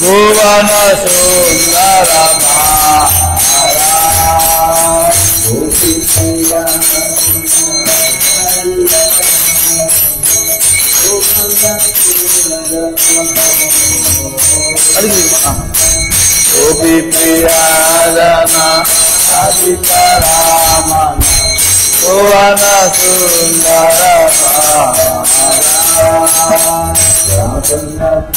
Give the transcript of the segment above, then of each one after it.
भुवन सुंदर गोपी प्रिया सीता राम भुवन सुंदर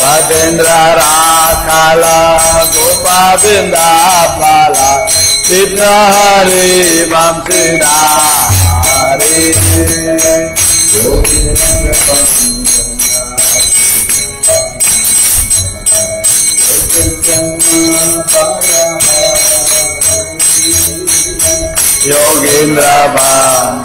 भद्रेन्द्र राखाला गोपाबिंदा पाला कृष्ण हरे मम कृष्णा हरे योगेन्द्र बाम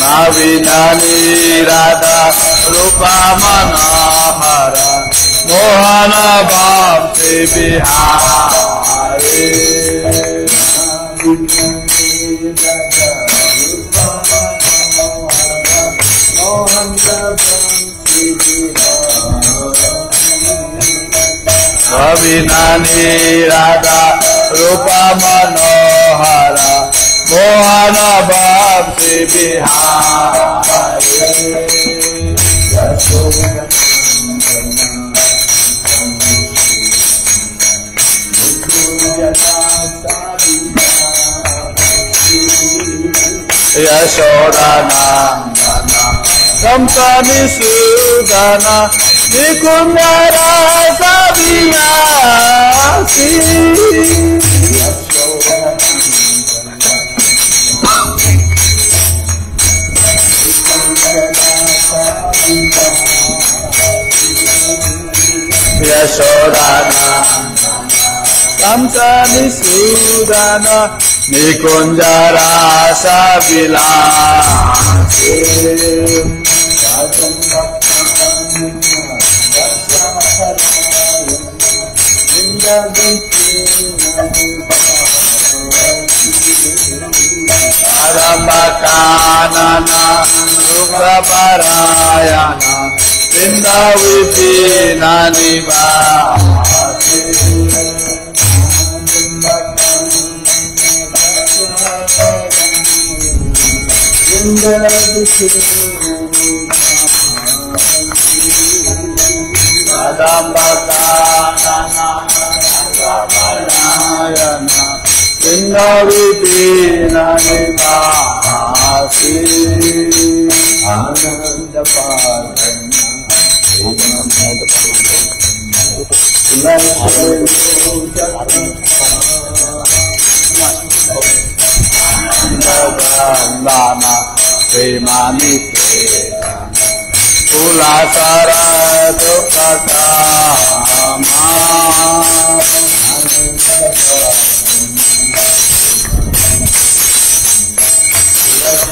নাবিনানি রাধা রূপা মনোহরা মোহন বাপ বিহারে अभिनानी राधा रूपा मनोहरा मोहन बाप से बिहार यशोदना कंपनी सुदाना নিকুঞ্জরা কবিয়াসি यशोदाना कामकानिसूदान निकुञ्जरासविलासे परमकानना सुखपरायणा वृन्दवितीननिवा Adambakana कमलायन निवासी आनंद नाना प्रेमानी तुला सारा दुख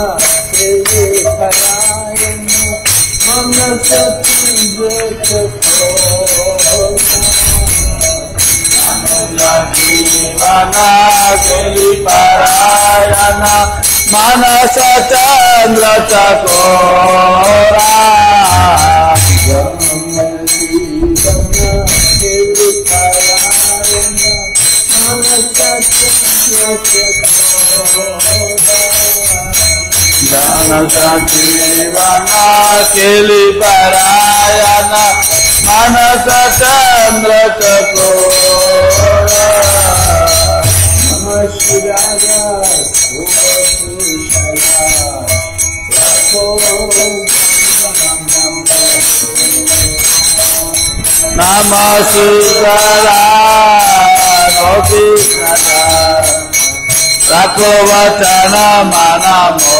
ധനായന്നു മനസീവനാഗലി പാരായണ മനസ ചന്ദ്ര ചകോരാ जनता केली परायण मनस चंद्र चको नम सुरा गोपी रखो वचन मनमो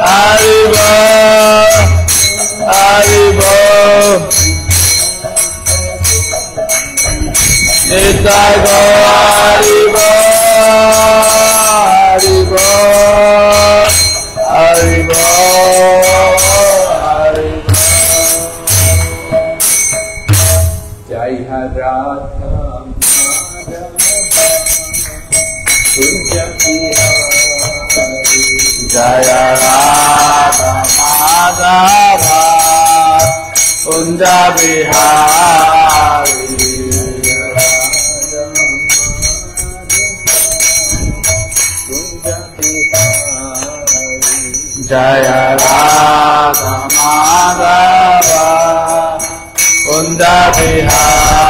àríwá àríwá ìtajà àríwá. जय राधा माधा कुंज बिहारी जय Radha Madhav Kunj Bihari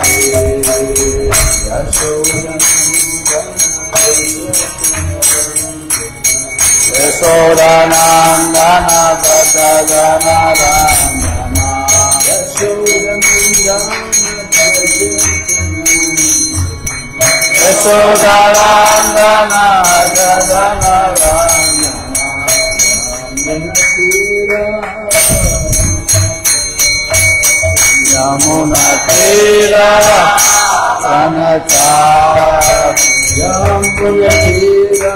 Yashodarangana Gadhanarangana Yamuna Tira Sanachara Yamuna Tira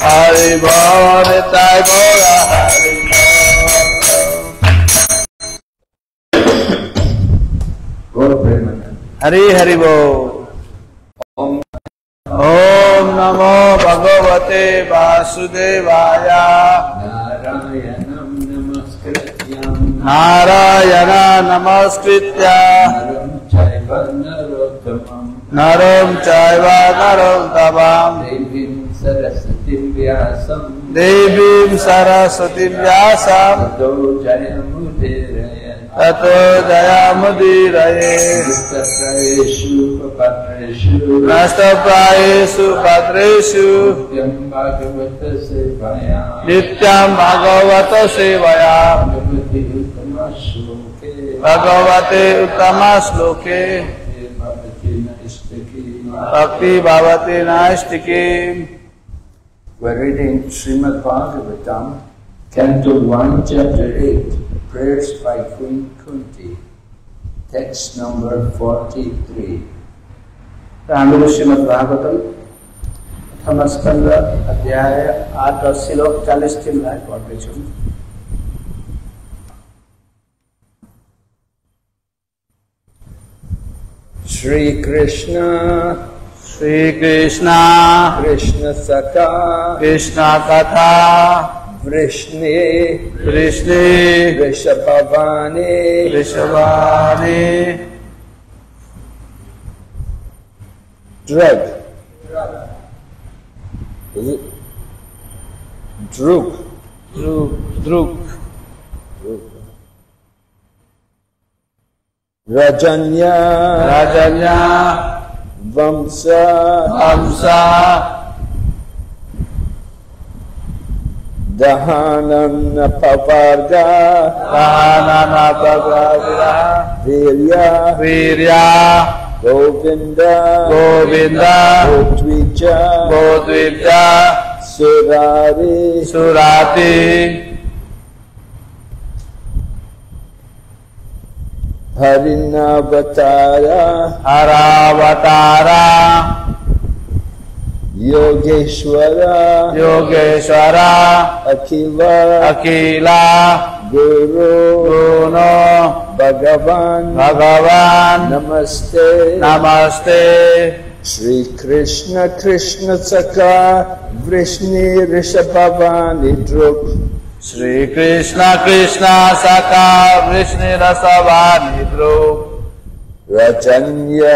Hari Bol Tai Bola Hari Hari Hari ओम नमो भगवते वासुदेवाय नारायण नमस्कृत नरम चैव नरम तवाम सरस्वती व्यासं देवी सरस्वती व्यासं ततो जयमुदीरये ततो जयमुदीरये नष्टप्रायेषु पात्रेषु नष्टप्रायेषु पात्रेषु नित्यं भागवत सेवया नित्यं भागवत सेवया भगवति भगवते उत्तमश्लोके भक्ति भवति नास्तिकी We're reading Srimad Bhagavatam, Canto 1, Chapter 8, Prayers by Queen Kunti, text number 43. Ramdev Srimad Bhagavatam, Thamaskanda, Adhyaya, अध्याय Silok, और Lai Kodvichum. तीन Krishna, Shrikrishna कृष्णसखा कृष्णकथाने वृषवाणी Dooj द्रुक् द्रुक् दृक् रजन्या रजन्या Vamsa. Vamsa. Dahanam na paparga. Dahanam Govinda. Govinda. Bodhvija. Bodhvija. Surari. Surati. Surati. हरिणवतारा हरावतारा Yogeshwar Yogeshwara अखिला गुरु गुरु भगवान् नमस्ते नमस्ते श्रीकृष्ण कृष्ण सख वृष्णी ऋषभृ श्रीकृष्ण कृष्ण सका विष्णे रचन्य रचन्य मित्रो व्रचन्य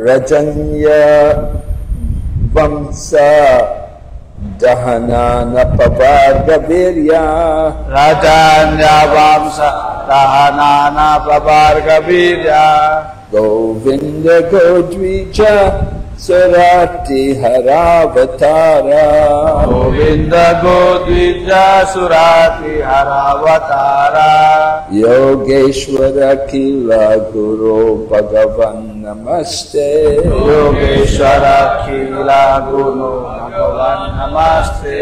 व्रचन्य वंश दहनानपर्ग वीर्य राजा वांस दहनानापपार्ग वीर्या गोविन्द गोद्वी च सुराती गोविंद सुरातिहरावतारा सुराती हरावतारा योगेश्वर किल गुरु भगवन् नमस्ते योगेश्वर किल गुरु भगवन् नमस्ते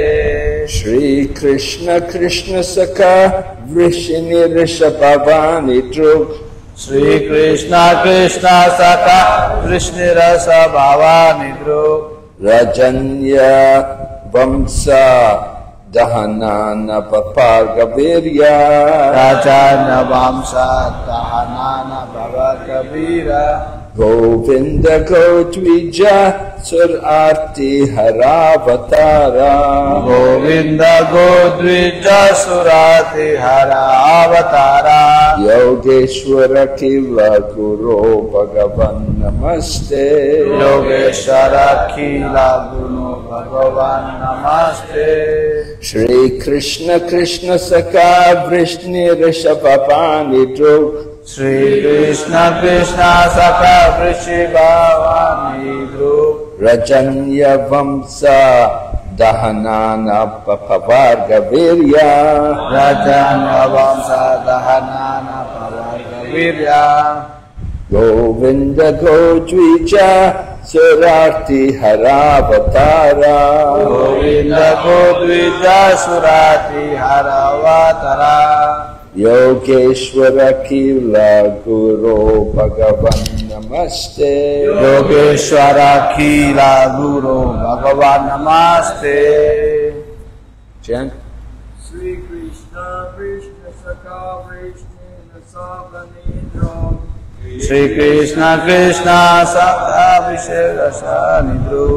श्री कृष्ण कृष्ण ऋषि वृषिनि ऋषभवानि श्री कृष्ण कृष्ण सखा कृष्ण रस भावा निद्रो रजन्य वंश दहनान पपागवीर्य राजा न वंश दहनान भव कबीरा गोविन्द गोद्विजा सुरार्ति हरावतारा गोविन्द गोद्विजा सुराति हरावतारा योगेश्वर किल गुरो भगवन् नमस्ते योगेश्वर किल गुरु भगवान् नमस्ते श्रीकृष्ण कृष्ण सखा वृष्णि ऋषभ पाणि श्रीकृष्ण कृष्ण सफषि भवामीलु व्रजनय वंश दहनान पर्गवीर्या वचन वंश दहनानफ वर्गवीर्या गोविन्द गोच्वी च सुराति हरावतारा गोविन्द गोद्वि सुराति योगेश्वर की गुरु भगवान नमस्ते योगेश्वर कीला गुरु भगवान नमस्ते चैन श्री कृष्ण कृष्ण सका कृष्ण सावनेन्द्र श्री कृष्ण कृष्ण सका विशेष निद्रो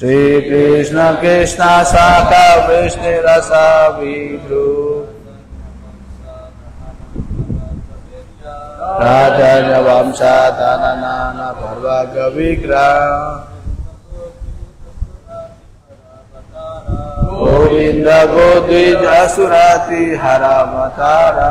श्री कृष्ण कृष्ण शाखा विष्णु रसा विभ्रु राजा वंशा दाना भर्वा गविग्रा गोविंद गोद्विज असुराति हरा मतारा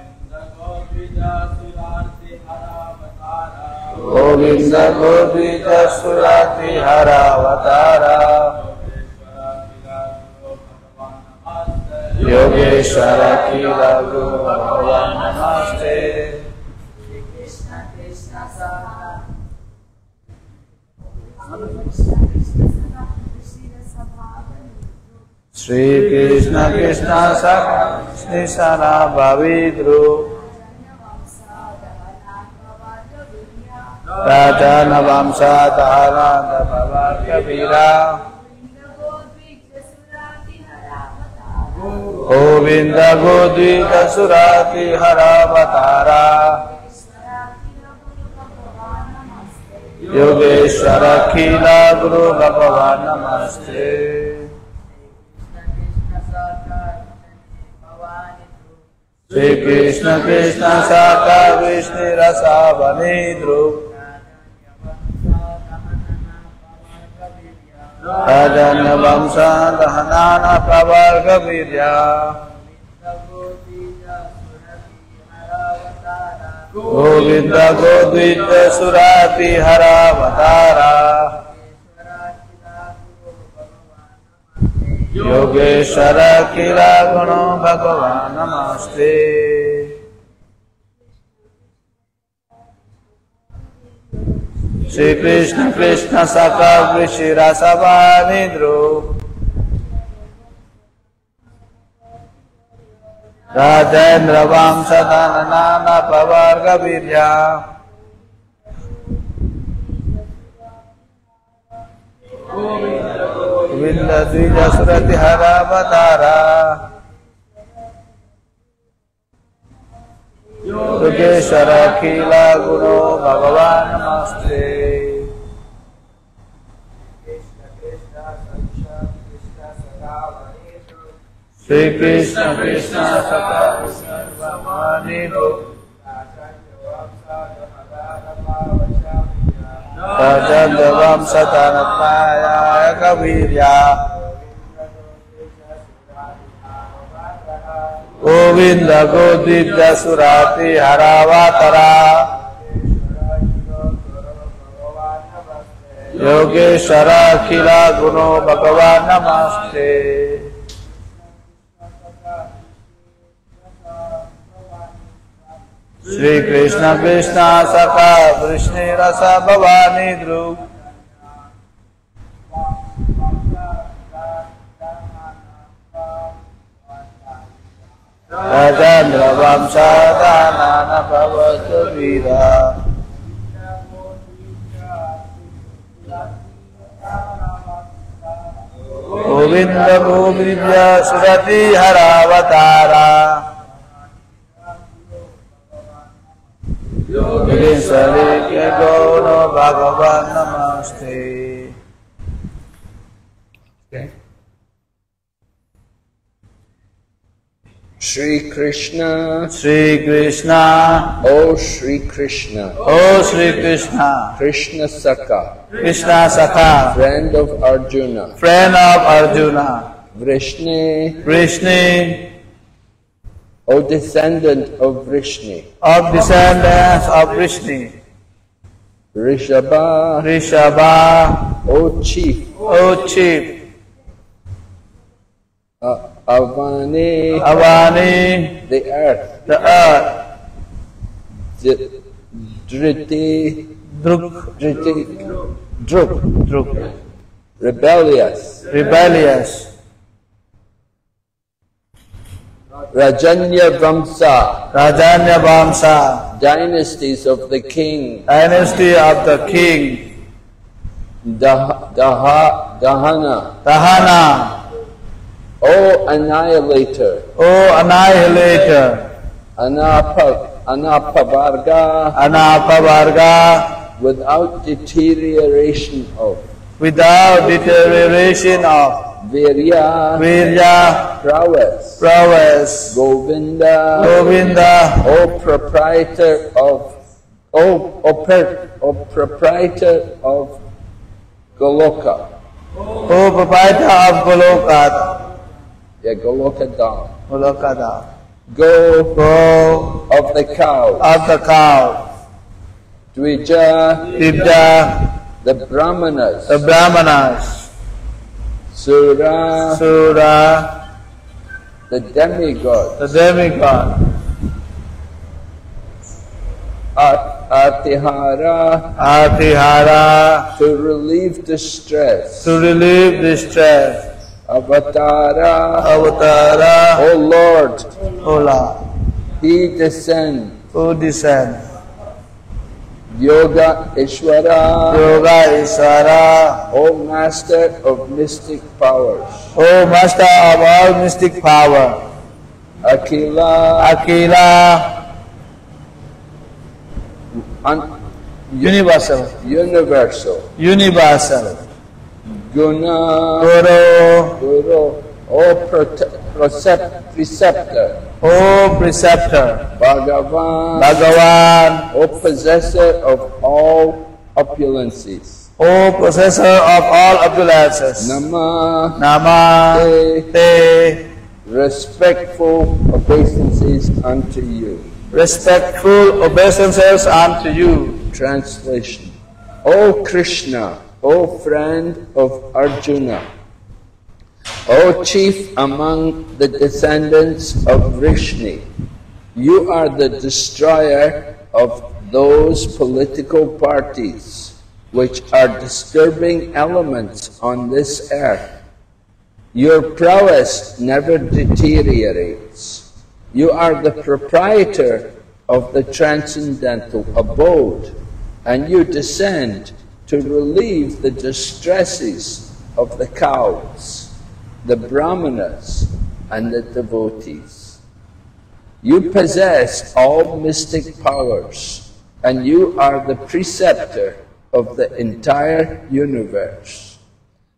गोविन्द गोविन्दसुरातिहरावतारा योगेश्वर किल गुरु भगवान् नमस्ते श्री कृष्ण कृष्ण सखा श्री भावी भविद्रुप राजन वंशा दारान गोविंद गोदी दसुराति हरावतारा योगेश्वर अखिला गुरु भगवान नमस्ते श्री कृष्ण कृष्ण साकार विष्णु रसावनी ध्रुव राजन वंशादहनान प्रवर्गवीर्या गोविन्द गोद्वित सुराति हरावतारा योगेश्वर किला गुण भगवान नमस्ते श्री कृष्ण कृष्ण सकृषिरा सी ध्रुव राजेन्द्र वाम सदन नाना पवार गीरिया योगेश्वर अखिला गुरु भगवान नमस्ते श्री कृष्ण कृष्ण सदा राजा जवाम सतान पाया कबीरिया गोविंद गोदीप जसुराती हरावतरा योगेश्वर अखिला गुणो भगवान नमस्ते श्री कृष्ण कृष्ण सका वृष्णि रस भवानी ध्रुव Αδέντρα βάμσα να πραβά το βίδα. Ουυυμντα μομίβια σου δα τη χαρά βαθάρα. βαγόβαν να Shri Krishna, Shri Krishna, O Shri Krishna, O Shri Krishna, Krishna Saka, Krishna Saka, friend of Arjuna, friend of Arjuna, Vrishni, Vrishni, O descendant of Vrishni, of descendants of Vrishni, Rishabha, Rishabha, O chief, O chief. Uh, Avani, Avani, the earth, the earth, Driti, Druk, Driti, Druk, Druk, rebellious, rebellious, Rajanya Vamsa, Rajanya Vamsa, dynasties of the king, dynasty of the king, Daha, Daha, Dahana, Dahana. O annihilator. O annihilator. Anapa, anapavarga. Anapavarga. Without deterioration of. Without deterioration of. Virya. Virya. Prowess. Prowess. Govinda. Govinda. O proprietor of. O, oper, o proprietor of Goloka. O proprietor of Goloka. Yeah, at that. Go, go of the cow. Of the cow. Dvija. Dvija. The Brahmanas. The Brahmanas. Sura. Sura. The demigod. The demigod. Atihara. Atihara. To relieve distress. To relieve distress. Avatara. Avatara. O Lord. O He descend. O descend. Yoga Ishwara. Yoga Ishwara. O Master of Mystic Powers. O Master of all Mystic Power. Akila. Akila. Un universal. Universal. Universal. Guna. Guru. Guru. O precept, preceptor. oh preceptor. Bhagavan. Bhagavan. O possessor of all opulences. O possessor of all opulences. Nama. Nama. Te. te respectful obeisances unto you. Respectful obeisances unto you. Translation. O Krishna, O friend of Arjuna, O chief among the descendants of Vrishni, you are the destroyer of those political parties which are disturbing elements on this earth. Your prowess never deteriorates. You are the proprietor of the transcendental abode, and you descend to relieve the distresses of the cows, the brahmanas, and the devotees. You possess all mystic powers, and you are the preceptor of the entire universe.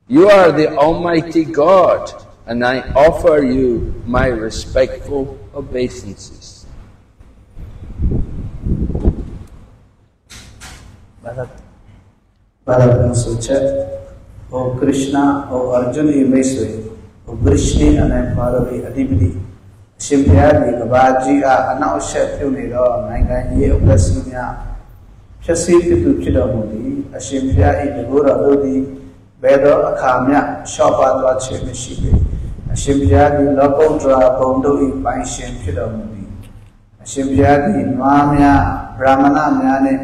You are the Almighty God, and I offer you my respectful obeisances. Balabun Sucha, O Krishna, O Arjuna Imeswe, O Vrishni Anay Padavi Adibidi, ရှင်ဘုရားဒီကဘာကြီးအားအနောက်ရှက်ပြုနေတော့နိုင်ငံရေးဥပစီများဖြစ်စေဖြစ်သူဖြစ်တော်မူသည်အရှင်ဘုရားဤတကူတော်တို့သည်ဘယ်သောအခါမျှလျှော့ပါသွားခြင်းမရှိပေအရှင်ဘုရားဒီလောကုတ္တရာဘုံတို့၏ပိုင်ရှင်ဖြစ်တော်မူသည်အရှင်ဘုရားဒီနွားများဗြဟ္မဏများနှင့်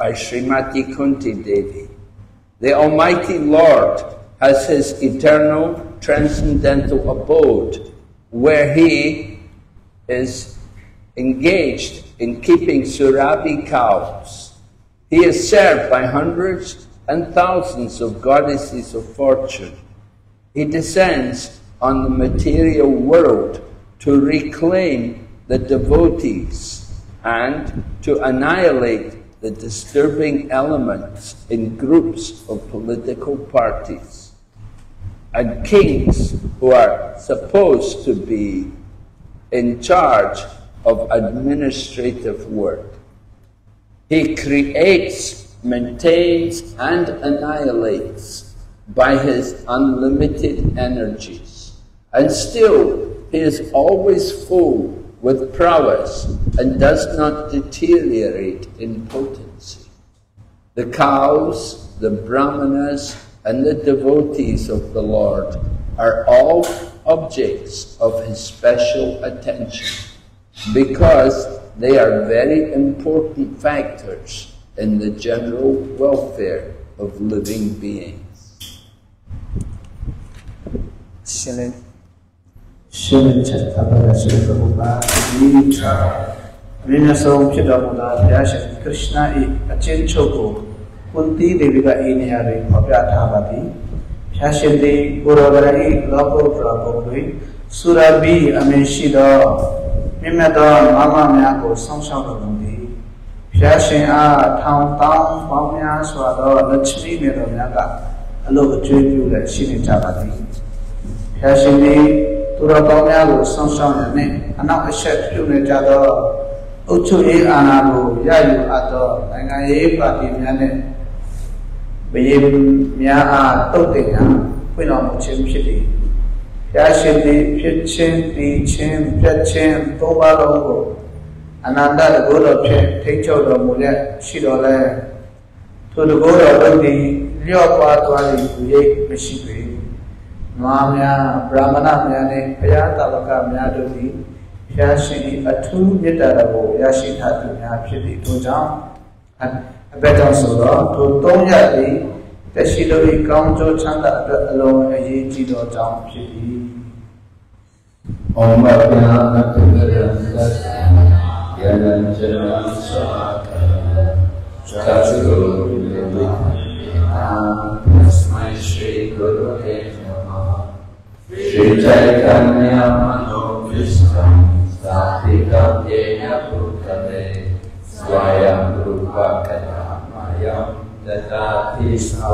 by Srimati Kunti Devi. The Almighty Lord has his eternal transcendental abode where he is engaged in keeping surabhi cows. He is served by hundreds and thousands of goddesses of fortune. He descends on the material world to reclaim the devotees and to annihilate the disturbing elements in groups of political parties and kings who are supposed to be in charge of administrative work. He creates, maintains, and annihilates by his unlimited energies. And still, he is always full with prowess and does not deteriorate in potency. The cows, the brahmanas, and the devotees of the Lord are all objects of his special attention because they are very important factors in the general welfare of living beings. ရှင်ချက်သဘောရှိတဲ့ဘုရားဒီထာအရင်းဆုံးဖြစ်တော်မူသောဘုရားရှင်ခရစ္စနာ၏အချင်းချုပ်ကိုကွန်တီဒေဝီကအေးနေရာတွင်ဖော်ပြထားပါသည်ဘုရားရှင်သည်ကိုရောဂရ၏လောကုတ္တရာဘုံတွင်ဆူရာဘီအမည်ရှိသောမြင့်မြတ်သောမမများကိုဆောင်းရှောက်တော်မူသည်ဘုရားရှင်အားထောင်တောင်းပေါင်းများစွာသောလက်ချီမြေတော်များကအလို့အကျွေးပြုလျက်ရှိနေကြပါသည်ဘုရားရှင်သည်သူတော်ကောင်းများကိုဆောင်းဆောင်းနေအနောက်အဆက်ပြုနေကြသောအုပ်ချုပ်ရေးအာဏာကိုရယူအပ်သောနိုင်ငံရေးပါတီများနဲ့ဘယေများအားတုတ်တင်ရာဖွင့်တော်မူခြင်းဖြစ်သည်။ဘုရားရှင်သည်ဖြစ်ခြင်း၊ပြီးခြင်း၊ပြတ်ခြင်းသုံးပါးလုံးကိုအနန္တတကုတော်ဖြင့်ထိချုပ်တော်မူလျက်ရှိတော်လဲ။သူတကုတော်တို့သည်လျော့ပါသွားသည်သူရိပ်မရှိပေ။နွားများဗြဟ္မဏများနဲ့ဘုရားတာဝကများတို့သည်ဘုရားရှင်၏အထူးမေတ္တာတော်ကိုရရှိထားသူများဖြစ်သည့်ထို့ကြောင့်အဘက်ကြောင့်ဆိုတော့ထိုသုံးရသည်တရှိတို့၏ကောင်းကျိုးချမ်းသာအတွက်အလုံးအရေးကြီးသောကြောင့်ဖြစ်သည်။အောမဘုရားအတ္တရာသတ် शरण्यमनोभीष्टं Shri भूतले स्वयं रूपकथामयं ददाति श्री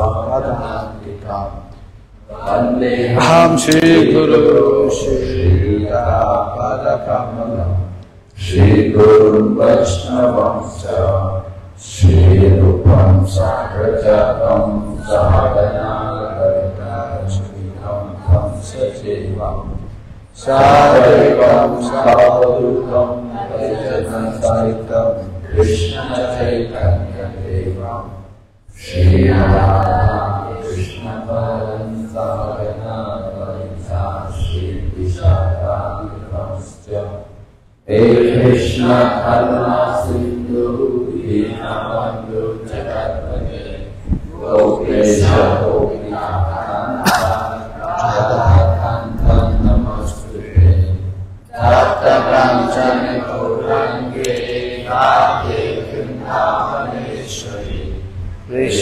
गुरु श्रीगुरुं श्रीरापदकमलं श्रीगुरुं वैष्णवं च साधुकं साधुकं सहितं कृष्णचैतन्यदेवं श्रीराधाकृष्णपरं साधना श्रीविशाखादिकंश्च हे कृष्ण करुणा सिन्धु दीनबन्धु जगत्पते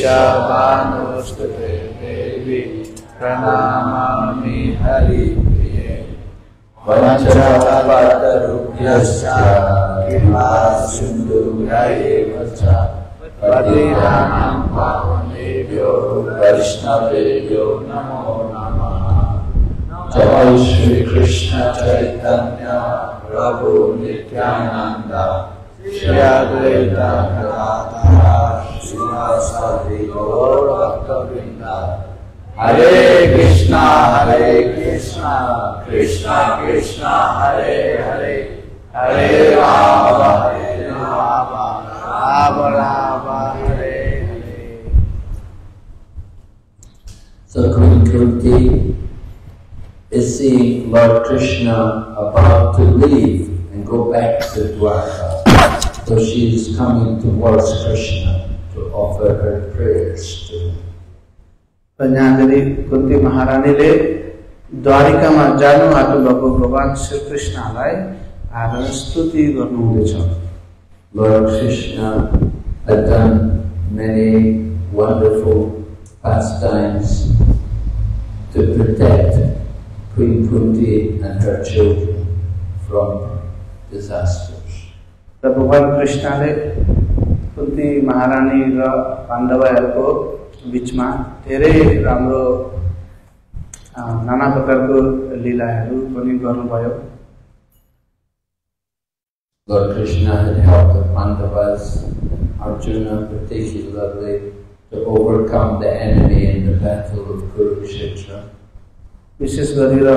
केशवानुस्तु देवी प्रणामामि हरिप्रिये वनचपतरुभ्यश्च कृपा सिन्धुभ्यैव च पतितानां पावनेभ्यो वैष्णवेभ्यो नमो नमः जय चैतन्य प्रभु नित्यानन्द श्रीअद्वैता श्रीवासादि गौरभक्तवृन्दा हरे कृष्णा हरे Krishna Krishna, Krishna Hare Hare Hare, Ram Hare Ram Rama, Rama Hare Hare So Kunti is seeing Lord Krishna about to leave and go back to Dwarka. So she is coming towards Krishna to offer her prayers to him. કન્યાગરી Kunti મહારાણીले द्वारिकामा जानु आँट्नु भएको भगवान् श्री कृष्णलाई आएर स्तुति गर्नुहुँदैछ Lord Krishna had done many wonderful pastimes to protect Queen Kunti and her children from disaster. तो भगवान कृष्ण ने कुंती महारानी र पाण्डवहरूको बिचमा धेरै राम्रो नाना प्रकारको लीलाहरू पनि गर्नुभयो Lord Krishna had helped the Pandavas, Arjuna particularly, to overcome the enemy in the battle of Kurukshetra. This विशेष गरेर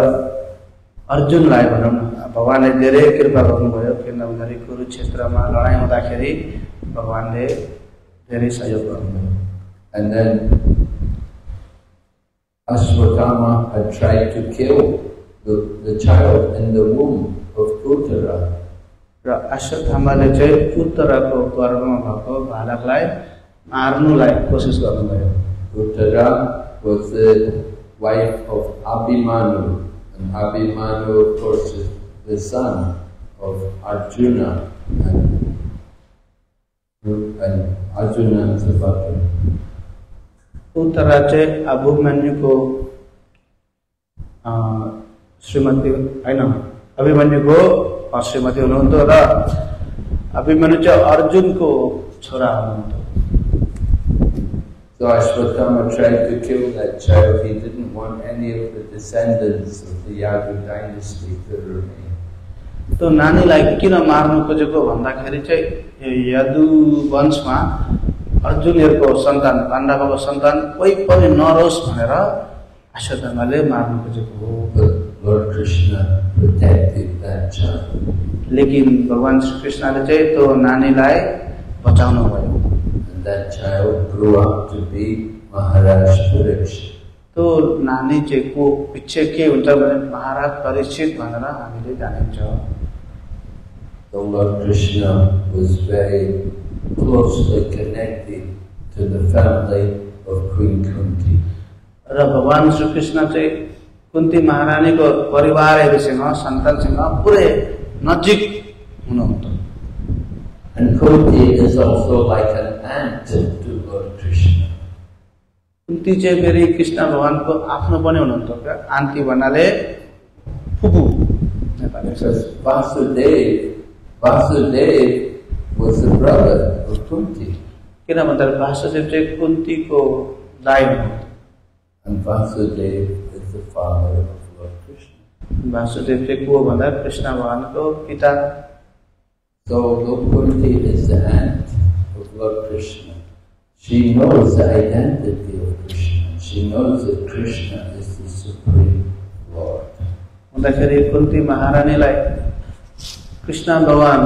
अर्जुनलाई भनौँ न ભગવાનને દરેક કૃપા ભોગવ્યો કે નવધારી કુરુક્ષેત્રમાં લડાઈ હોતાखेरि ભગવાનले धेरै सहयोग गर्नुभयो And then Ashwatthama had tried to kill the, the child in the womb of Uttara. र अश्वत्थामाले चाहिँ उत्तराको गर्भमा भएको बालकलाई मार्नुलाई कोसिस गर्नुभयो Uttara was the wife of Abhimanu. And Abhimanu, of course, is the son of Arjuna and, and Arjuna and Subhadra. तरह से अभिमन्यु को श्रीमती होइन अभिमन्युको श्रीमती हुनुहुन्थ्यो र अभिमन्यु चाहिँ अर्जुनको छोरा हुनुहुन्थ्यो So Ashwatthama tried to kill that child. He didn't want any of the descendants of the Yadu dynasty to remain. त्यो नानीलाई किन मार्नु खोजेको भन्दाखेरि चाहिँ यदु वंशमा अर्जुनहरूको सन्तान पाण्डवको सन्तान कोही पनि नरोस् भनेर अश्वत्थमाले मार्नु खोजेको हो लेकिन भगवान् श्री कृष्णले चाहिँ त्यो नानीलाई बचाउनु भयो त्यो नानी चाहिँ को पछि के हुन्छ भने महाराज परीक्षित भनेर हामीले जानिन्छ the Lord Krishna was very closely connected to the family of Queen Kunti. र भगवान् श्री कृष्ण चाहिँ कुन्ती महारानीको परिवारहरूसँग सन्तानसँग पुरै नजिक हुनुहुन्थ्यो And Kunti is also like an aunt to Lord Krishna. Kunti चाहिँ फेरि कृष्ण भगवान्को आफ्नो पनि हुनुहुन्थ्यो क्या आन्टी भन्नाले फुपू Because Vasudev Vasudev was the brother of Kunti. किन भन्दा वासुदेव चाहिँ कुन्तीको दाइ हुनुहुन्थ्यो And Vasudev is the father of Lord Krishna. Vasudev चाहिँ को भन्दा कृष्ण भगवान्को पिता So Lord Kunti is the aunt of Lord Krishna. She knows the identity of Krishna. She knows that Krishna is the supreme Lord. हुँदाखेरि कुन्ती महारानीलाई कृष्ण भगवान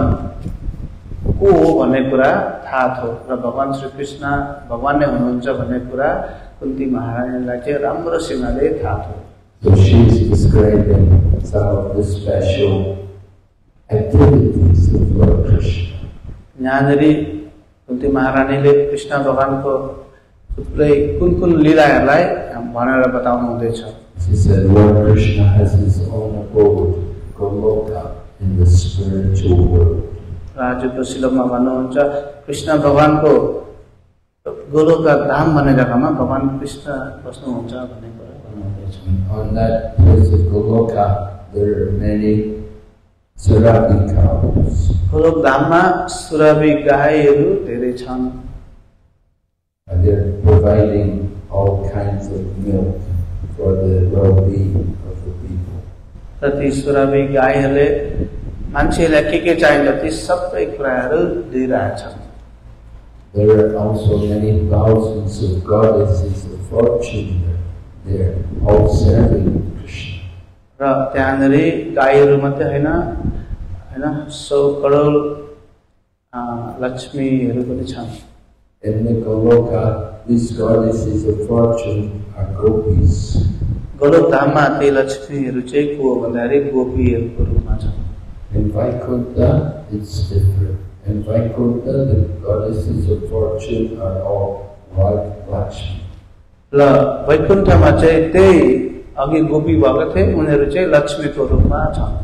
को हो भाई कुरा थाहा थियो र भगवान् श्री कृष्ण भगवान् नै हुनुहुन्छ भन्ने कुरा कुन्ती महारानीलाई चाहिँ राम्रोसँगले थाहा So she is describing some of the special activities of Lord Krishna. Krishna भगवान्को थुप्रै कुन कुन She said Lord Krishna has his own abode in the spiritual world. आज प्रसिलोमा भन्नुहुन्छ कृष्ण भगवानको गोलोका धाम भन्ने जग्गामा भगवान कृष्ण बस्नुहुन्छ भन्ने कुरा भन्नुहुँदैछ On that place of Goloka, there are many Surabi cows. Golok धाममा Surabhi गाईहरू धेरै छन् And they are providing all kinds of milk for the well-being of the people. Tati ती सुराबी गाईहरूले मान्छेलाई के के चाहिन्छ ती सबै कुराहरू दिइरहेछन् There are also many thousands of goddesses of fortune there, all serving Krishna. र त्यहाँनिर गाईहरू मात्रै होइन होइन सौ करोड लक्ष्मीहरू पनि छन् In the Goloka, these goddesses of fortune are gopis. Golok धाममा ती लक्ष्मीहरू चाहिँ को भन्दाखेरि गोपीहरूको रूपमा छन् In Vaikuntha, it's different. In Vaikuntha, the goddesses of fortune are all like Lakshmi. ल वैकुण्ठमा चाहिँ त्यही अघि गोपी भएको थिए उनीहरू चाहिँ लक्ष्मीको रूपमा छन्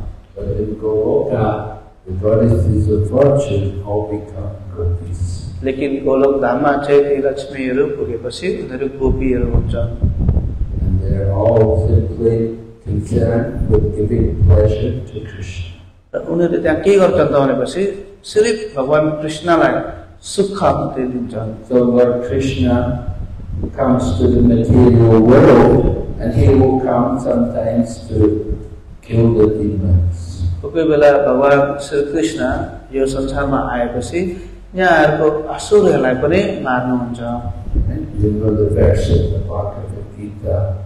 लेकिन गोलोक धाममा चाहिँ ती लक्ष्मीहरू पुगेपछि उनीहरू and हुन्छन् They're all simply concerned with giving pleasure to Krishna. उनीहरूले त्यहाँ के गर्छन् त भनेपछि सिर्फ भगवान् कृष्णलाई सुख मात्रै दिन्छन् So Lord Krishna comes to the material world and he will come sometimes to kill the demons. कोही बेला भगवान् श्री कृष्ण यो संसारमा आएपछि यहाँहरूको असुरहरूलाई पनि मार्नुहुन्छ You know the verse in the Bhagavad Gita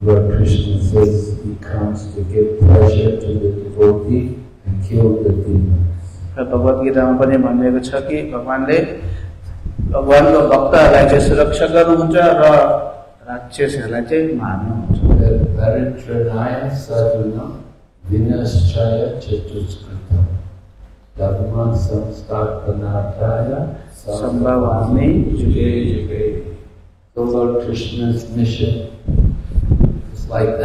where Krishna says he comes to give pleasure to the go and the Bhagavad Gita में पनि भनिएको छ कि भगवान्ले भगवान्को भक्तहरूलाई सुरक्षा गर्नुहुन्छ र राक्षसहरूलाई चतुष्कृत धर्म संस्थापनार्थाय संभवामि जुगे जुगे तो Lord Krishna's mission is like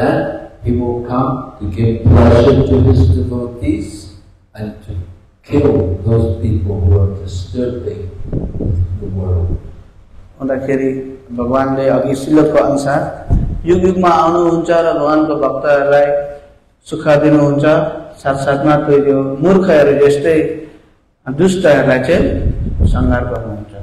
He will come to give pleasure to his devotees and to kill those people who are disturbing the world. अन्तखेरि भगवान्ले अघि सिलतको अनुसार युग युगमा आउनुहुन्छ र भगवान्को भक्तहरूलाई सुख दिनुहुन्छ साथसाथमा त्यो यो मूर्खहरू जस्तै दुष्टहरूलाई चाहिँ सङ्घार गर्नुहुन्छ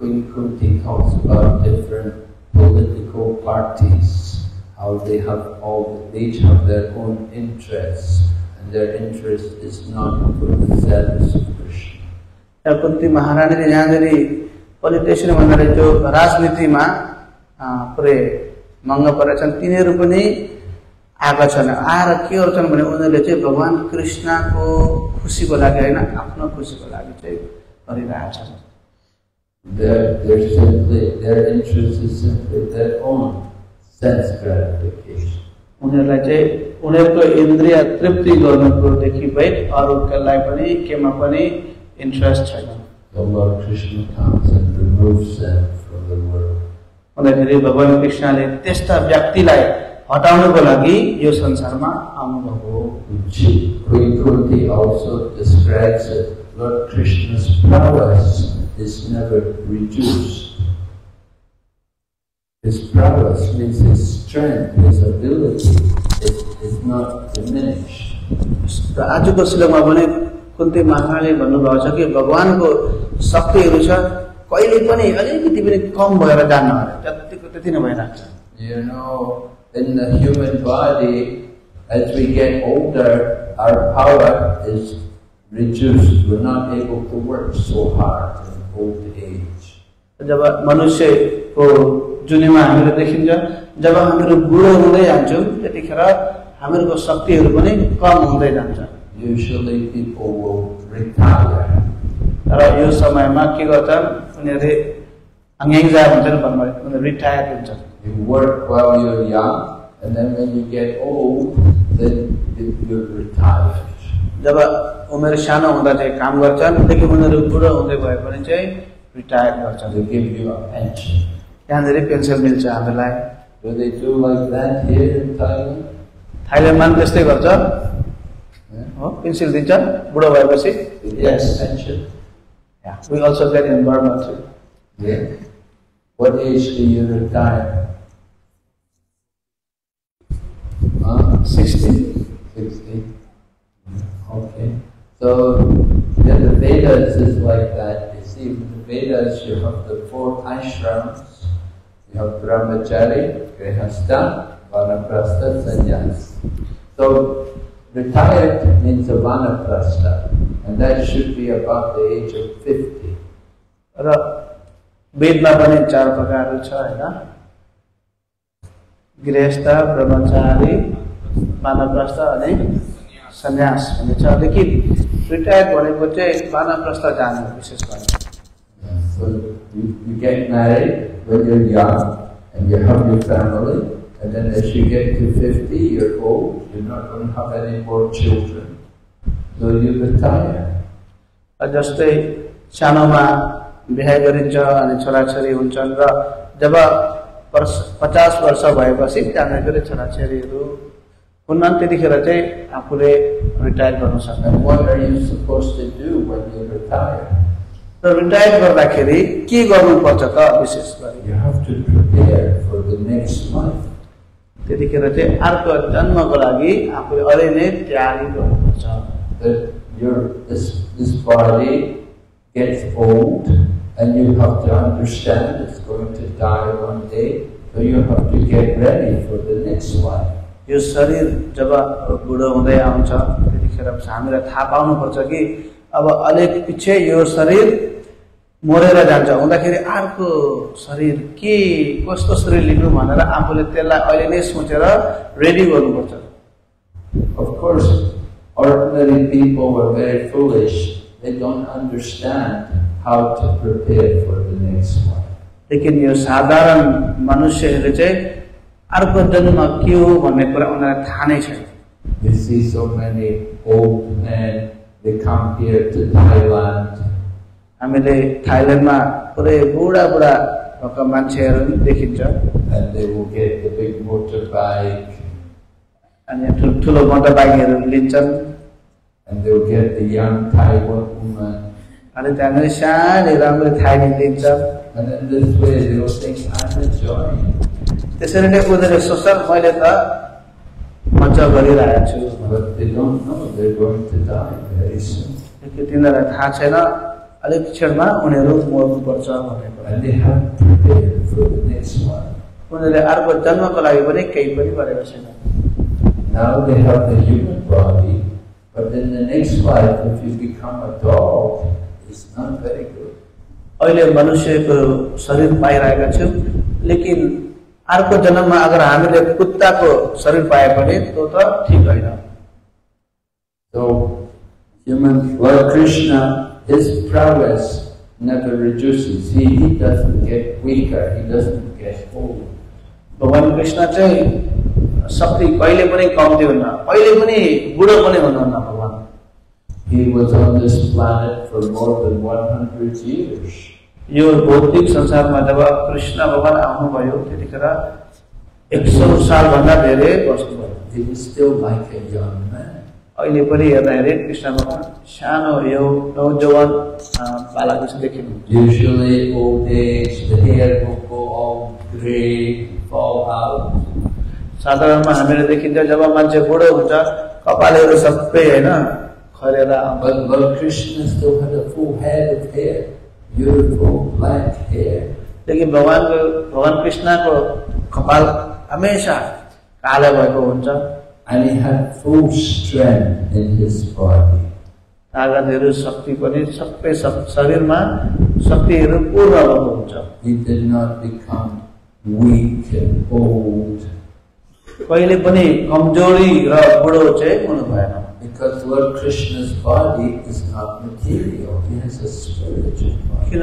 in the talks about different political parties, how they have all, they each have their own interests, and their interest is not for the service ah, of Krishna. Kunti महारानी ने यहाँ जरी पॉलिटिशियन भन्नाले त्यो राजनीतिमा पुरै मङ्ग परेका छन् तिनीहरू पनि आएका छन् आएर के गर्छन् भने उनीहरूले चाहिँ भगवान् कृष्णको खुसीको लागि होइन आफ्नो खुसीको लागि चाहिँ गरिरहेका छन् their, their, simply, their interest is simply their own sense gratification. उनीहरूलाई चाहिँ उनीहरूको इन्द्रिय तृप्ति गर्नुकोदेखि बाहेक अरूका लागि पनि केमा पनि इन्ट्रेस्ट छैन अन्तखेरि भगवान् कृष्णले त्यस्ता व्यक्तिलाई हटाउनको लागि यो संसारमा आउनुभएको हो Lord Krishna's prowess is never reduced. His prowess means his strength, his ability is, is not diminished. आजको श्लोकमा भने कुन्ते महाले भन्नुभएको छ कि भगवान्को शक्तिहरू छ कहिले पनि अलिकति पनि कम भएर जान्न जतिको त्यति नै You know, in the human body, as we get older, our power is reduced. We're not able to work so hard. old age. जब मनुष्य को जुनीमा हामीहरू देखिन्छ जब हामीहरू बुढो हुँदै जान्छौँ त्यतिखेर हामीहरूको शक्तिहरू पनि कम हुँदै जान्छ तर यो के गर्छ You work while you're young, and then when you get old, then जब उमेर सानो हुँदाखेरि काम गर्छन् देखि उनीहरू बुढो हुँदै गयो भने चाहिँ रिटायर गर्छन् पेन्सन मिल्छ हामीलाई थाइल्यान्डमा त्यस्तै गर्छ हो पेन्सिल दिन्छ बुढो भएपछि sixty So then the Vedas is like that. You see, in the Vedas you have the four ashrams. You have brahmachari, grihastha, vanaprastha, sannyas. So retired means a vanaprastha, and that should be about the age of 50. र वेदमा पनि चार प्रकारहरू छ होइन गृहस्थ ब्रह्मचारी मानवप्रस्थ अनि सन्यास भन्ने छ लेकिन retired body bache vanaprastha janu vishesh garne so you, you get married when you're young and you have your family and then as you get to 50 you're old you're not going to have any more children so you retire जस्तै सानोमा बिहा गरिन्छ अनि छोराछोरी हुन्छन् र जब पचास वर्ष भएपछि त्यहाँदेखि छोराछोरीहरू What are you supposed to do when you retire? र रिटायर गर्दाखेरि के गर्नुपर्छ त विशेष गरी त्यतिखेर चाहिँ अर्को जन्मको लागि आफूले अलि नै तयारी गर्नुपर्छ And you have to understand it's going to die one day, so you have to get ready for the next one. यो शरीर जब बुढो हुँदै आउँछ त्यतिखेर हामीलाई थाहा पाउनुपर्छ कि अब अलिक पछि यो शरीर मरेर जान्छ हुँदाखेरि अर्को शरीर के कस्तो शरीर लिनु भनेर आफूले त्यसलाई अहिले नै सोचेर रेडी गर्नुपर्छ Of very foolish. They don't understand how to prepare for the next लेकिन यो साधारण मनुष्यहरूले चाहिँ अर्को जन्म थियो भन्ने कुरा उनीहरूलाई थाहा नै छैन They see so many old men, they come here to Thailand. हामीले थाइल्यान्डमा पुरै बुढा बुढा भएका मान्छेहरू पनि देखिन्छ अनि ठुल्ठुलो मोटर बाइकहरू लिन्छन् अनि त्यहाँनिर सानै राम्रो थाइली लिन्छन् त्यसरी नै उनीहरूले सोच्छन् मैले त मजा गरिरहेको छु तिनीहरूलाई थाहा छैन अलिक क्षणमा उनीहरू मर्नुपर्छ भनेको उनीहरूले अर्को जन्मको लागि पनि केही पनि गरेको छैन they have you become a dog, not very good. अहिले मनुष्यको शरीर पाइरहेका छौँ लेकिन अर्को जन्ममा अगर हामीले कुत्ताको शरीर पाए भने त्यो त ठिक होइन So, human Lord Krishna, his prowess never reduces. He, he doesn't get weaker. He doesn't get old. भगवान कृष्ण चाहिँ शक्ति कहिले पनि कम्ती हुन्न कहिले पनि बुढो पनि हुनुहुन्न भगवान He was on this planet for more than 100 years. यो भौतिक संसारमा जब कृष्ण भगवान आउनुभयो त्यतिखेर एक सौ सालभन्दा धेरै वस्तु भयो अहिले पनि हेर्दाखेरि कृष्ण भगवान सानो यो नौजवान बालक जस्तो साधारणमा हामीहरू देखिन्छ जब मान्छे बुढो हुन्छ कपालहरू सबै होइन खरेर भगवान कृष्णको कपाल हमेसा कालो भएको हुन्छ And तागतहरू शक्ति पनि सबै शरीरमा शक्तिहरू पूर्ण हुन्छ कहिले पनि कमजोरी र बुढो चाहिँ हुनु भएन किन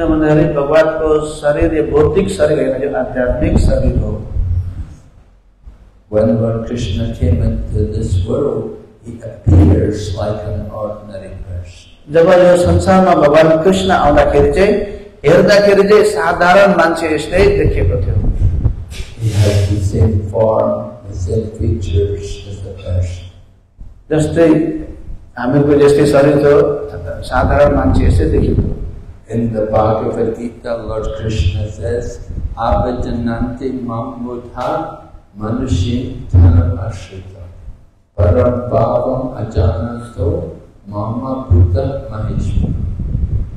भन्दाखेरि भगवान्को शरीर यो भौतिक शरीर होइन यो आध्यात्मिक शरीर हो When Lord Krishna came into this world, he appears like an ordinary person. जब यो संसारमा भगवान कृष्ण आउँदाखेरि चाहिँ हेर्दाखेरि चाहिँ साधारण मान्छे यस्तै देखिएको थियो He has the same form, the same features, जस्तै हामीहरूको जस्तै शरीर थियो साधारण मान्छे यस्तै देखिन्थ्यो In the Bhagavad Gita, Lord Krishna says, Abhajananti mambuddha manushim tanamashita param bhavam ajananto mama buddha mahishma.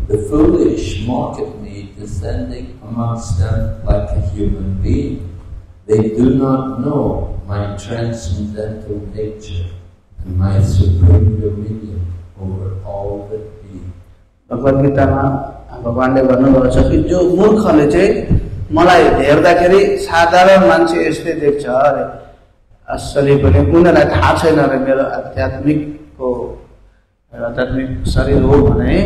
The foolish mock at me, descending amongst them like a human being. They do not know my transcendental nature and my supreme dominion over all that be. भगवत गीतामा भगवान्ले भन्नुभएको छ कि जो मूर्खले चाहिँ मलाई हेर्दाखेरि साधारण मान्छे यस्तै देख्छ अरे असली पनि उनीहरूलाई थाहा छैन र मेरो आध्यात्मिकको आध्यात्मिक शरीर हो भने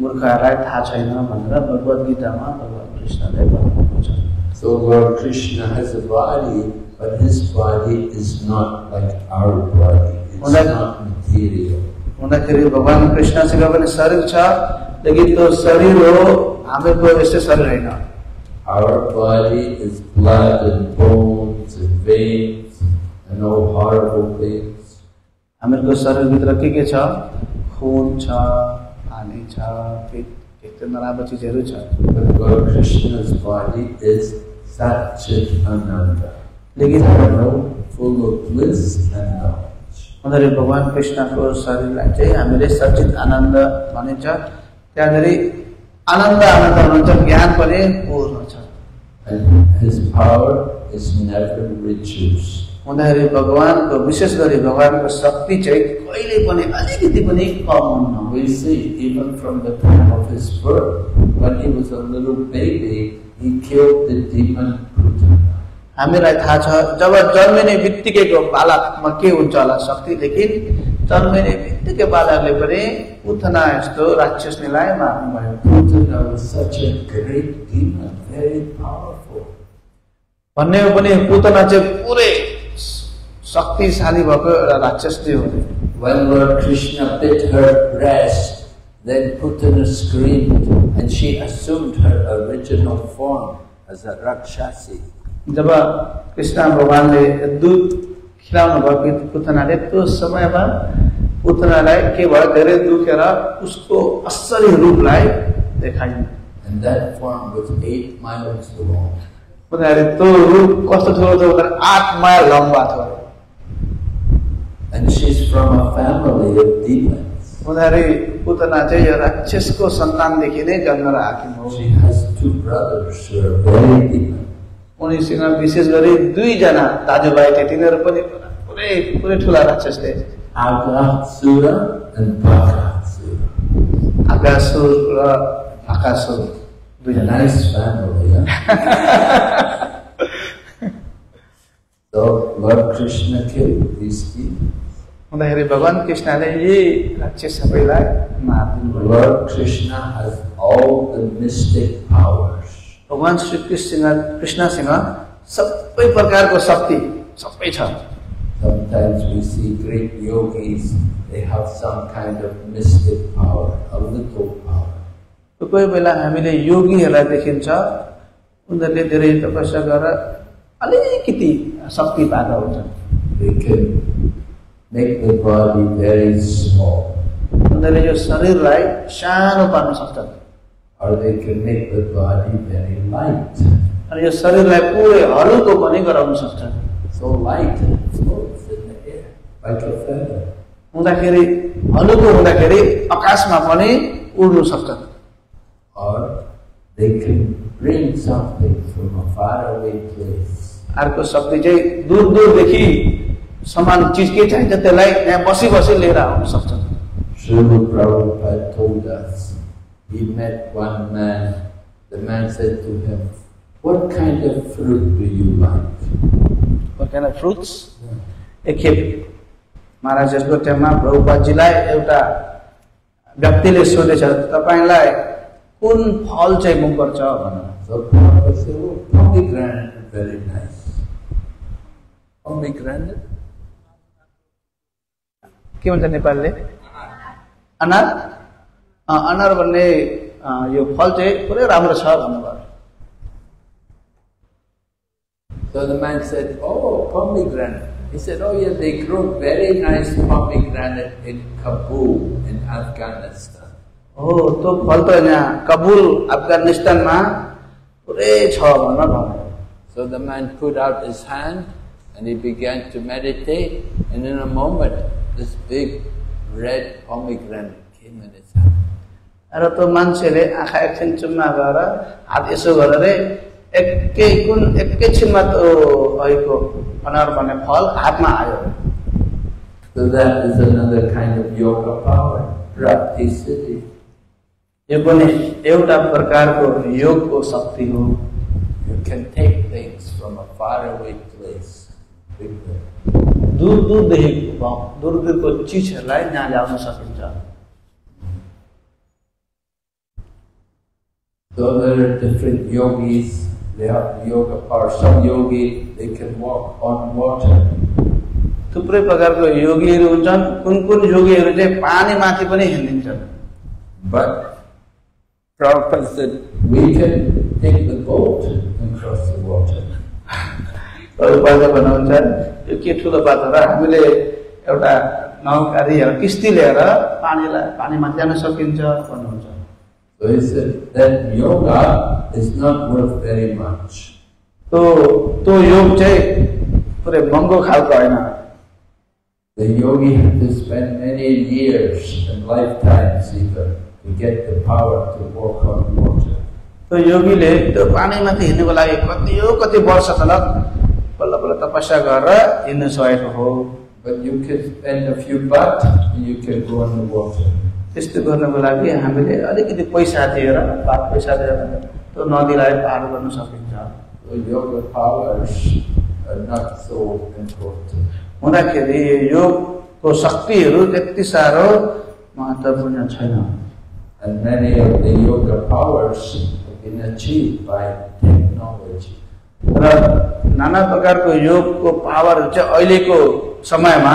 मूर्खहरूलाई थाहा छैन भनेर भगवत गीतामा भगवान् कृष्णले भन्नुभएको छ So Lord Krishna has a body, but his body is not like our body. not material. මොනකරේ ભગવાન કૃષ્ણ સિવાયને શરીર છે લેકિન તો શરીર હો આમે તો એસે શરીર હે our body is blood and bones and veins and all horrible things આમે તો શરીર ભીતર કે કે છે ખૂન છે પાણી છે कितने પેટ बच्चे जरूर જેરું But ભગવાન Krishna's body is satchit ananda લેકિન full of bliss and love उनीहरू भगवान् कृष्णको शरीरलाई चाहिँ हामीले सचित आनंद भनिन्छ आनंद आनन्द आनन्द ज्ञान पनि पूर्ण छ उनीहरू भगवान्को विशेष गरी भगवान्को शक्ति चाहिँ कहिले कम हुन्न We see even from the time of his birth, when he was a little baby, he killed हामीलाई थाहा छ जब जन्मिने बित्तिकैको बालकमा के हुन्छ होला शक्तिदेखि जन्मिने बित्तिकै बालकले पनि उथना यस्तो राक्षस निलायमा भन्ने हो पुतना चाहिँ पुरै शक्तिशाली भएको एउटा राक्षस थियो When Lord Krishna bit her breast, then Putana screamed and she assumed her original जब कृष्ण भगवानले दुध खिलाउनु भयो पुतनाले त्यो समयमा पुतनालाई केवल धेरै दुखेर उसको असली रूपलाई देखाइन् त्यो रूप कस्तो ठुलो थियो भनेर आठ माइल लम्बा थियो And she's from a family of demons. She has two brothers who are very demons. उने सेना विशेष गरी দুই जना ताजुबाय टेटीനর উপরে পড়া ওই পুরো টলার আছেছে আর কাসুর এন্ড পারাসি आकाश सु आकाश सु দুই জনারে সম্মান হল হ্যাঁ তো লক্ষ্মণ কৃষ্ণকে এই কি মনে হরে ভগবান কৃষ্ণ এনে এই রাজ্যে সবলা না কৃষ্ণ আর ও এন্ড මිস্টেড পাওয়ার भगवान् श्री कृष्ण कृष्णसँग सबै प्रकारको शक्ति सबै छ कोही बेला हामीले योगीहरूलाई देखिन्छ उनीहरूले धेरै तपस्या गरेर अलिकति शक्ति पाएका हुन्छन् उनीहरूले यो शरीरलाई सानो पार्न सक्छन् or they can make the body very light. अनि यो शरीरलाई पुरै हल्को पनि गराउन सक्छ So light floats in the air like a feather. हुँदाखेरि हलुको हुँदाखेरि आकाशमा पनि उड्नु सक्छन् or they can bring something from a far away place. अर्को शक्ति चाहिँ दूर दूरदेखि समान चिज के चाहिन्छ त्यसलाई यहाँ बसी बसी लिएर आउन सक्छन् Srila Prabhupada told us he met one man. The man said to him, What kind of fruit do you like? What kind of fruits? Yeah. महाराज जसको टाइममा प्रभुपादजीलाई एउटा व्यक्तिले सोधेछ तपाईँलाई कुन फल चाहिँ मनपर्छ भनेर के भन्छ नेपालले अनार अनार भन्ने यो फल चाहिँ पुरै राम्रो छ भन्नुभयो So the man said, Oh, pomegranate. He said, Oh, yeah, they grow very nice pomegranate in Kabul, in Afghanistan. Oh, तो फल तो यहाँ कबूल So the man put out his hand and he began to meditate, and in a moment, this big red pomegranate र त्यो मान्छेले आँखा एकछिन चुम्मा गरेर हात यसो गरेर एकै कुन एकैछिनमा त्यो ऐको अनार भन्ने फल हातमा आयो So that is another kind यो पनि एउटा प्रकारको योगको शक्ति हो You can take things from a faraway place with दूर दूरदेखि दूर दूरको चिजहरूलाई यहाँ ल्याउन सकिन्छ The other different yogis, they have yoga power. Some yogi, they can walk on water. थुप्रै प्रकारको kun हुन्छन् कुन कुन योगीहरू चाहिँ पानीमाथि पनि हिँडिन्छन् But Prabhupada said, we can take the boat and cross the water. प्रभुपादले भन्नुहुन्छ यो के ठुलो बात le र हामीले एउटा नौकारी किस्ती लिएर पानीलाई maathi जान सकिन्छ भन्नु So he said that yoga is not worth very much. so तो योग for a महँगो खालको होइन The yogi had to spend many years and lifetimes even to get the power to walk on water. So yogi त्यो पानीमाथि हिँड्नुको लागि कति हो कति वर्ष तल बल्ल बल्ल तपस्या गरेर हिँड्नु सकेको ho. But you can spend a few baht and you can go on the water. त्यस्तो गर्नको लागि हामीले अलिकति पैसा दिएर पैसा दिएर त्यो नदीलाई पार गर्न सकिन्छ uh, हुँदाखेरि योगको शक्तिहरू त्यति साह्रो महत्त्वपूर्ण छैन And many of the yoga powers have been achieved by technology. र नाना प्रकारको योगको पावरहरू चाहिँ अहिलेको समयमा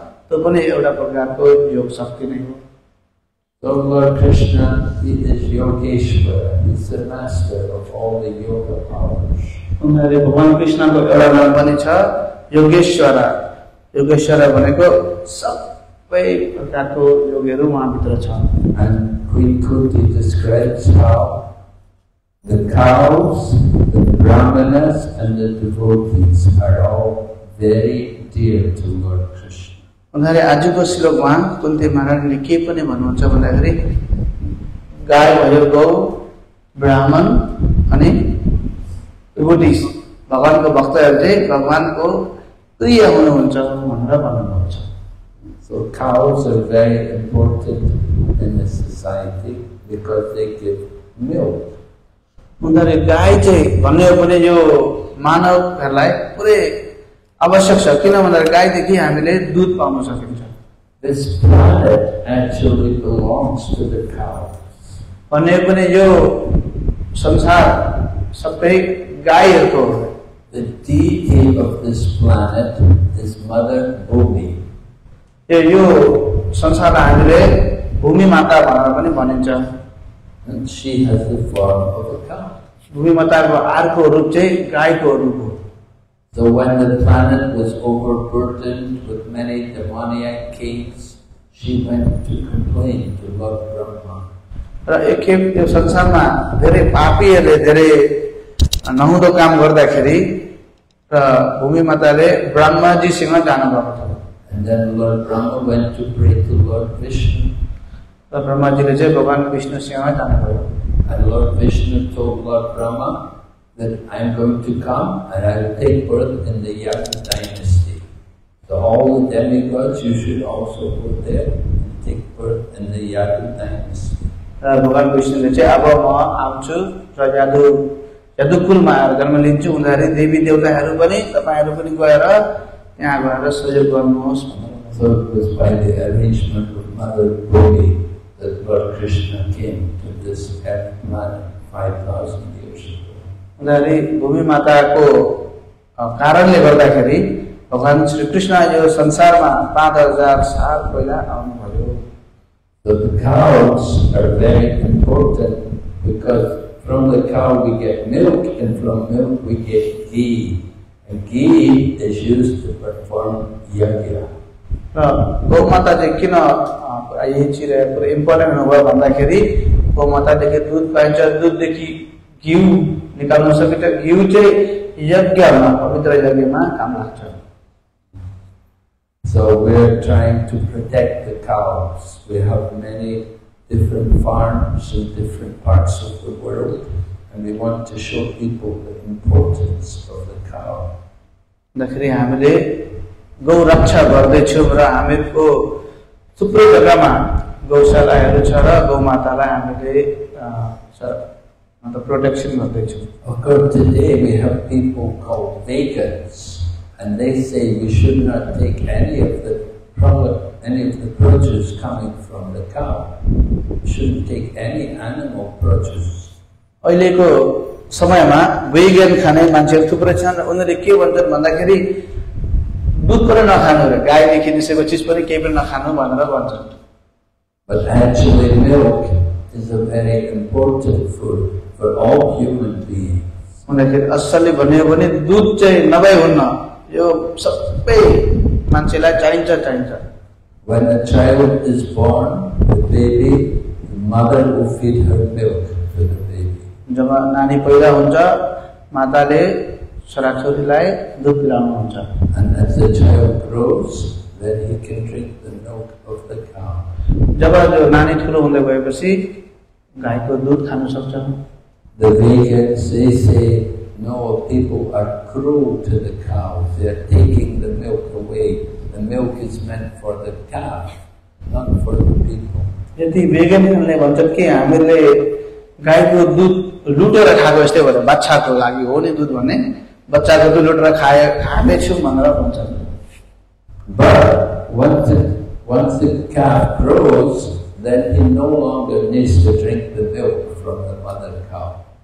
तो कोई एउटा प्रकारको योग शक्ति नै हो So Lord Krishna he is Yogeshwara. He's the master of all the yoga powers. उनीहरूले भगवान् the एउटा नाम पनि छ योगेश्वर योगेश्वर भनेको सबै प्रकारको योगहरू उहाँभित्र छ And Queen Kunti describes how the cows, the brahmanas and the devotees are all very dear to Lord Krishna. आज को श्लोक उहाँ कुन्ते महाराजले के पनि भन्नुहुन्छ भन्दाखेरि गाई भयो गौ ब्राह्मण अनि बुद्धिस्ट भगवान्को भक्तहरू चाहिँ भगवान्को प्रिय हुनुहुन्छ So cows are very important in the society because they give milk. उनीहरू गाई चाहिँ भन्ने हो भने यो मानवहरूलाई पुरै आवश्यक छ किन भन्दाखेरि गाईदेखि हामीले दुध पाउन सकिन्छ भने पनि यो संसार सबै गाईहरूको यो संसार हामीले भूमि माता भनेर पनि भनिन्छ भूमि माताको अर्को रूप चाहिँ गाईको रूप हो So when the planet was overburdened with many demoniac kings, she went to complain to Lord Brahma. र एकखेप त्यो संसारमा धेरै पापीहरूले धेरै नहुँदो काम गर्दाखेरि र भूमि माताले ब्रह्माजीसँग जानुभएको थियो And then Lord Brahma went to pray to Lord Vishnu. र ब्रह्माजीले चाहिँ भगवान् विष्णुसँग जानुभयो And Lord Vishnu told Lord Brahma, that I am going to come and I will take birth in the Yadu dynasty. So all the demigods you should also go there and take birth in the Yadu dynasty. भगवान विष्णुले चाहिँ अब म आउँछु र जादु जादुकुलमा आएर जन्म लिन्छु हुँदाखेरि देवी देवताहरू पनि तपाईँहरू पनि गएर त्यहाँ गएर सहयोग गर्नुहोस् भनेर Krishna came to this planet 5,000 years अन्तखेरि भूमि माताको कारणले गर्दाखेरि भगवान् श्रीकृष्ण संसार में पांच हजार साल पहिला आउनुभयो The cows are very important because from the cow we get milk and from milk we get ghee. And ghee is used to perform yajna. र गौमाता चाहिँ किन यही चिज पुरै इम्पोर्टेन्ट हुनुभयो भन्दाखेरि गौमातादेखि दुध पाइन्छ दुधदेखि घिउ So we are trying to protect the cows. We have many different farms in different parts of the world, and we want to show people the importance of the cow. नखरी रक्षा அந்த protection வந்துச்சு occurred today we have people called vegans and they say we should not take any of the product any of the produce coming from the cow we shouldn't take any animal produce अहिलेको समयमा vegan खाने मान्छेहरू थुप्रै छन् उनीहरूले के भन्छन् भन्दाखेरि दुध पनि नखानु अरे गाईले किनिसकेको चिज पनि केही पनि नखानु भनेर भन्छन् But actually milk is a very important food. but all human beings. हुँदाखेरि असलले भन्यो भने दुध चाहिँ नभई हुन्न यो सबै मान्छेलाई चाहिन्छ चाहिन्छ When a child is born, the baby, the mother will feed her milk to the baby. जब नानी पैदा हुन्छ माताले छोराछोरीलाई दुध पिलाउनुहुन्छ And as the child grows, then he can drink the milk of the cow. जब नानी ठुलो हुँदै गएपछि गाईको दुध खान सक्छ The vegans, they say, no, people are cruel to the cows. They're taking the milk away. The milk is meant for the calf, not for the people. यदि भेगनहरूले भन्छन् कि हामीले गाईको दुध लुटेर खाएको यस्तै भन्छ बाच्छाको लागि हो नि दुध भने बच्चाको दुध लुटेर खाए खाँदैछु भनेर भन्छन् But once once the calf grows, then he no longer needs to drink the milk from the mother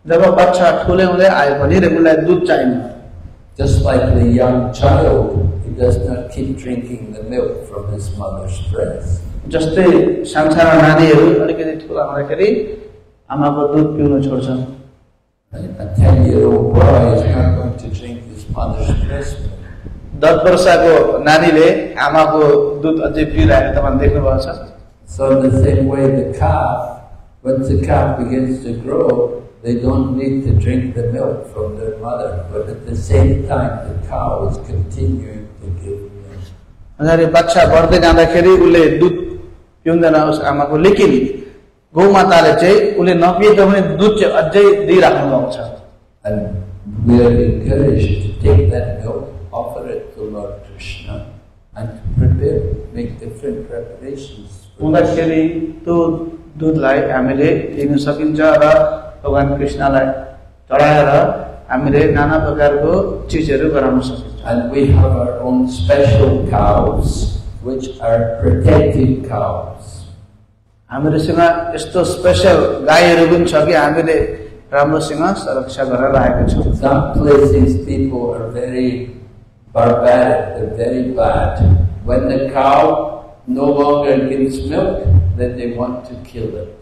जब बच्चा ठुले हुले आए भने रेगुलर दूध चाहिए Just like the young child, he does not keep drinking the milk from his mother's breast. जस्तै संसारमा नानीहरू अलिकति ठुला हुँदाखेरि आमाको दुध पिउन छोड्छन् दस वर्षको नानीले आमाको दुध अझै पिइरहेको तपाईँले देख्नुभएको छ So in the same way the calf, once the calf begins to grow, They don't need to drink the milk from their mother, but at the same time the cow is continuing to give milk. अरे चाहिँ उसले नपिएको पनि दुध चाहिँ अझै दिइराख्नु पाउँछ And we are encouraged to take that milk, offer it to Lord Krishna, and to prepare, make different preparations. हुँदाखेरि त्यो दुधलाई हामीले लिन सकिन्छ र भगवान कृष्णलाई चढाएर हामीले नाना प्रकारको चिजहरू गराउन सकिन्छ And we have our own special cows, which are protected cows. हामीहरूसँग यस्तो स्पेसल गाईहरू पनि छ कि हामीले राम्रोसँग सुरक्षा गरेर राखेको छौँ Some places people are very barbaric, they're very bad. When the cow no longer gives milk, then they want to kill it.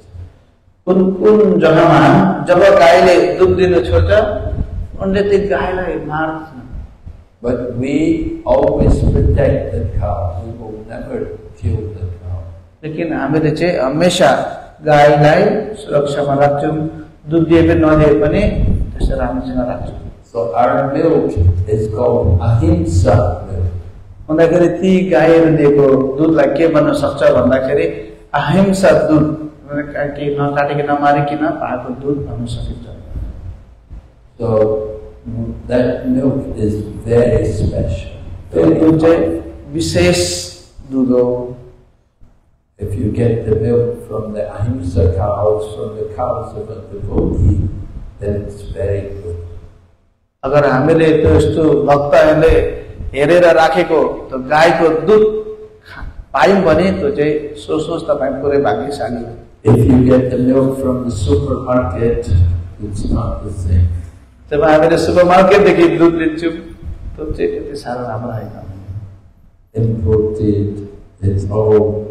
උන් ජනමන ජබ කයිලේ දුක් දින ছোট උන්දති ගහලයි මාර්ස්න but we always protect the cow we will never kill the cow लेकिन हामीले चाहिँ हमेसा गाईलाई सुरक्षामा राख्छौँ दुध दिए पनि नदिए पनि त्यसलाई राम्रोसँग राख्छौँ So our milk is called ahimsa milk. भन्दाखेरि ती गाईहरू दिएको दुधलाई के भन्न सक्छ भन्दाखेरि अहिंसा दुध काटे न काटेको नमारिकन पाएको दुध पाउन सकिन्छ So that milk is very special. Very important. If you get the milk from the Ahimsa cows, from the cows of a devotee, then it's very good. अगर हामीले त्यो यस्तो भक्तहरूले हेरेर राखेको त्यो गाईको दुध पायौँ भने त्यो चाहिँ सोच्नुहोस् तपाईँ पुरै भाग्यशाली हो If you get the milk from the supermarket, it's not the same. जब हामीले सुपरमार्केट मार्केटदेखि दुध लिन्छौँ त चाहिँ त्यति साह्रो नाम होइन Imported, it's all,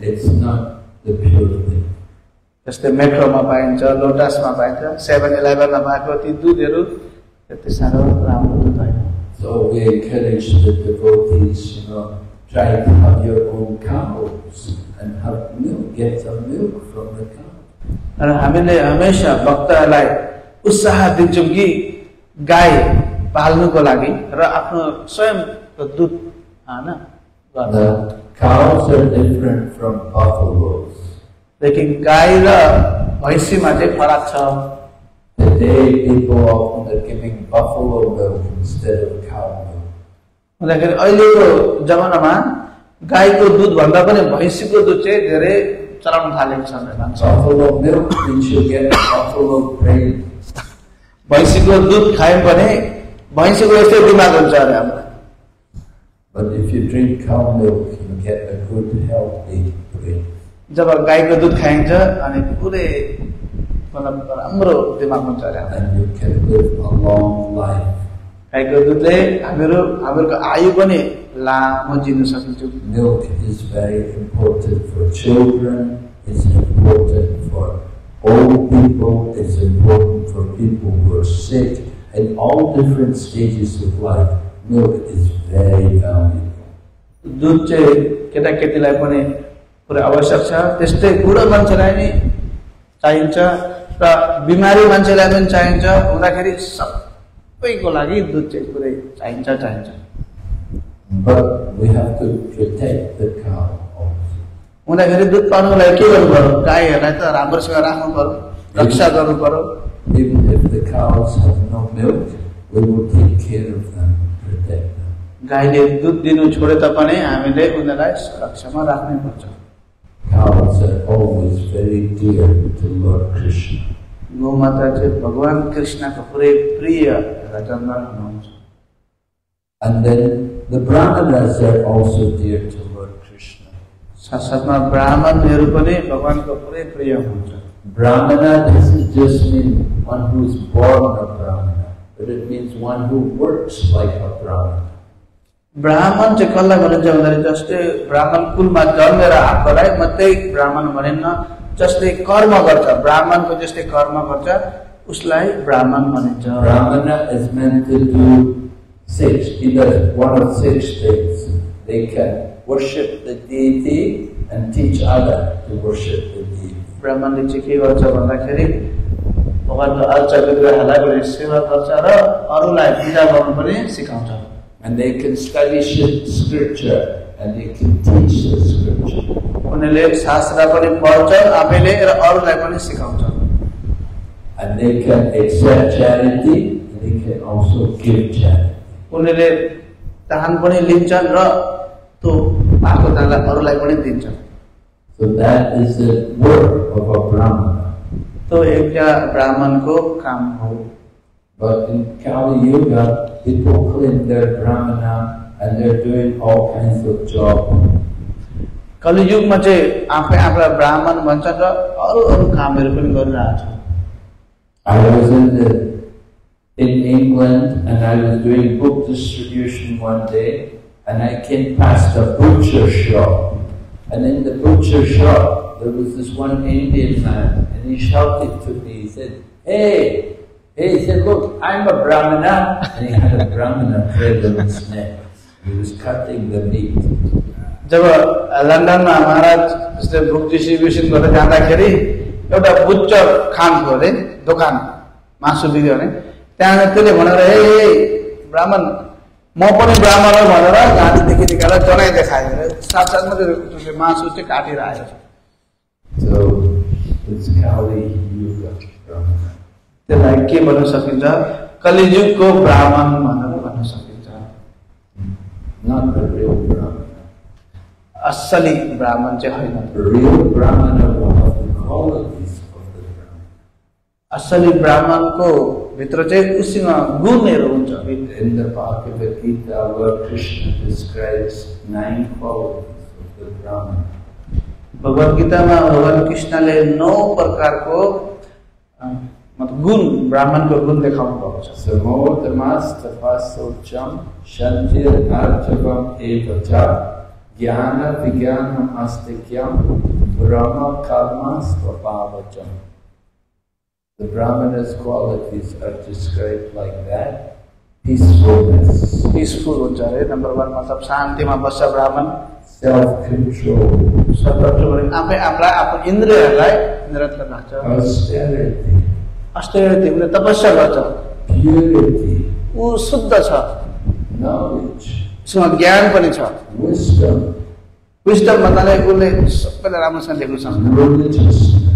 it's not the pure thing. जैसे मैक्रो जस्तै मेट्रोमा पाइन्छ लोटसमा पाइन्छ सेभेन इलेभेनमा पाएको ती दुधहरू त्यति साह्रो राम्रो दुध होइन So we encourage the devotees, you know, try to have your own cows. र हामीले हमेसा भक्तहरूलाई उत्साह दिन्छौँ कि गाई पाल्नुको लागि र आफ्नो स्वयंको दुध गाई र भैँसीमा चाहिँ फरक छ अहिलेको जमानामा गाईको दुध भन्दा पनि भैँसीको दुध चाहिँ धेरै चलाउन थालेको छ भैँसीको दुध खायौँ भने भैँसीको यस्तै दिमाग हुन्छ अरे हाम्रो But if you drink cow milk, you get a good healthy brain. जब गाईको दुध खाइन्छ अनि पुरै मतलब राम्रो दिमाग हुन्छ अरे गाईको दुधले हामीहरू हामीहरूको आयु पनि la mojjinsa siljuk milk is very important for children it's important for old people it's important for people who are sick at all different stages of life milk is very valuable दुध चाहिँ केटाकेटीलाई पनि पुरा आवश्यक छ त्यस्तै बुढो मान्छेलाई पनि चाहिन्छ र बिमारी मान्छेलाई पनि चाहिन्छ हुँदाखेरि सबैको लागि दुध चाहिँ पुरै चाहिन्छ चाहिन्छ but we have to protect the cow also. दुध रक्षा Even if the cows have no milk, we will take care of them, protect them. गाईले दुध दिनु छोडे तापनि हामीले उनीहरूलाई सुरक्षामा राख्नै पर्छ Cows are always very dear to Lord Krishna. गौमाता चाहिँ भगवान् कृष्णको पुरै प्रिय र जन्म हुनुहुन्छ And then The brahmanas are also dear to Lord Krishna. Brahmana does just mean one who is born a Brahmana, but it means one who works like a Brahmana. ब्राह्मण चाहिँ कसलाई भनिन्छ भन्दाखेरि जस्तै ब्राह्मण कुलमा जन्मेर आएकोलाई मात्रै ब्राह्मण भनिन्न जसले कर्म गर्छ ब्राह्मणको जस्तै कर्म गर्छ उसलाई ब्राह्मण भनिन्छ ब्राह्मण six, the one of six things. They can worship the deity and teach other to worship the deity. ब्रह्माले चाहिँ के गर्छ भन्दाखेरि भगवान्को अर्चाको विग्रहलाई पनि सेवा गर्छ र अरूलाई पूजा गर्नु पनि सिकाउँछ And they can study scripture and they can teach the scripture. उनीहरूले शास्त्र पनि पढ्छ आफैले र अरूलाई पनि सिकाउँछ And they can accept charity and they can also give charity. उन्ले दान पनि लिन्छन् र त्यो पाको दानलाई अरूलाई पनि दिन्छन् so that is the work of a Brahmin तो एउटा ब्राह्मणको काम हो but in Kali Yuga people claim Brahmin and they are all kinds of job Kali युगमा चाहिँ आफै आफ्ना ब्राह्मण भन्छन् र अरू अरू कामहरू पनि गरिरहेछन् I was in the in England and I was doing book distribution one day and I came past a butcher shop and in the butcher shop there was this one Indian man and he shouted to me, he said, hey, hey, he said, look, I'm a brahmana and he had a brahmana thread on his neck. He was cutting the meat. जब लन्डनमा महाराज उसले book distribution गरेर जाँदाखेरि एउटा butcher Khan थियो अरे दोकान मासु बिग्यो भने त्यहाँ त्यसले भनेर हे ब्राह्मण म पनि ब्राह्मण हो भनेर घाँटीदेखि निकालेर जनाइ देखायो साथसाथ साथसाथमा त्यो मासु चाहिँ काटेर आयो त्यसलाई के भन्न सकिन्छ कलिजुगको ब्राह्मण भनेर भन्न सकिन्छ असली ब्राह्मण चाहिँ होइन असली ब्राह्मणको भित्र चाहिँ उसँग Gunerunja. हुन्छ इन्द्र पाके Gita, our Krishna describes nine qualities of the Brahman. Bhagavad Gita में भगवान कृष्णले नौ प्रकारको मतलब गुण ब्राह्मणको गुण देखाउनु भएको तो छ अच्छा। समो मास तपास शौचम शान्तिर आर्जवम एवच ज्ञान विज्ञान आस्तिक्यम ब्रह्म कर्म स्वभावचम The Brahmana's qualities are described like that. Peacefulness. Peaceful हुन्छ नम्बर वान मतलब शान्तिमा बस्छ ब्राह्मण सेल्फ कन्ट्रोल स्वतन्त्र भने आफै आफूलाई आफ्नो इन्द्रियहरूलाई निरन्तर राख्छ अस्टेरिटी भने तपस्या गर्छ प्युरिटी ऊ शुद्ध छ उसँग ज्ञान पनि छ विस्टम भन्नाले उसले सबैलाई राम्रोसँग लेख्नु सक्छ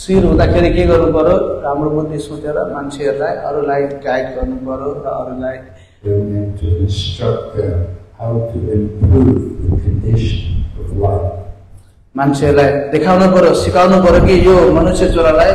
शिर हुँदाखेरि के गर्नु पऱ्यो राम्रो बुद्धि सोचेर मान्छेहरूलाई अरूलाई गाइड गर्नु पऱ्यो र अरूलाई मान्छेहरूलाई देखाउनु पऱ्यो सिकाउनु पऱ्यो कि यो मनुष्य छोरालाई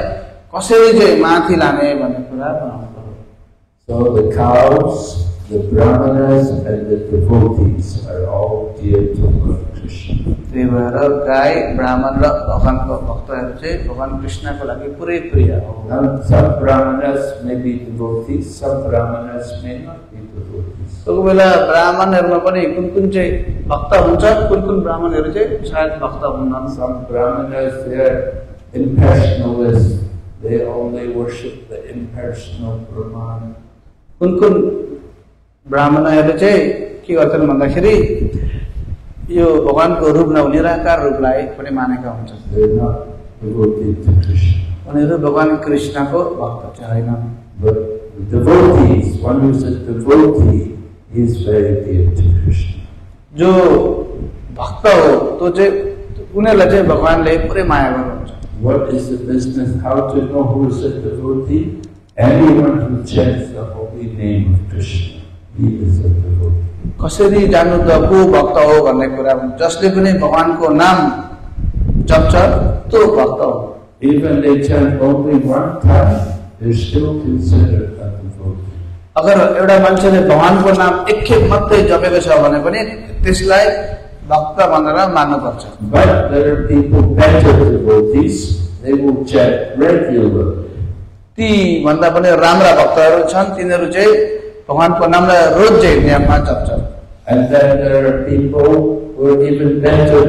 कसरी चाहिँ माथि लाने भन्ने कुरा बनाउनु पऱ्यो The Brahmanas and the devotees are all dear to Lord Krishna. त्यही भएर गाई ब्राह्मण र भगवान्को भक्तहरू चाहिँ भगवान् कृष्णको लागि पुरै प्रिय हो Some brahmanas may be devotees, some brahmanas may not be devotees. कोही बेला ब्राह्मणहरूमा पनि कुन कुन चाहिँ भक्त हुन्छ kun कुन ब्राह्मणहरू चाहिँ shayad भक्त हुन्न Some brahmanas they are impersonalists. They only worship the impersonal Brahman. Kun kun ब्राह्मण के भादा खेल ये भगवान को रूप न निराकार रूप रूपलाई पनि मानेका हुन्छन् उनीहरू भक्त जो भक्त हो तो चाहिँ भगवान ने पूरे मया कर What is the business? How to know who is a devotee? Anyone who chants the holy name of Krishna. कसरी जान्नु त को भक्त हो भन्ने कुरा जसले पनि भगवानको नाम जप्छ त्यो भक्त हो अगर एउटा मान्छेले भगवानको नाम एकखेप मात्रै जपेको छ भने पनि त्यसलाई भक्त भनेर मान्नुपर्छ ती भन्दा पनि राम्रा भक्तहरू छन् तिनीहरू चाहिँ भगवान्को नामलाई रोज हृदयमा जप्छ And then there are people who are even better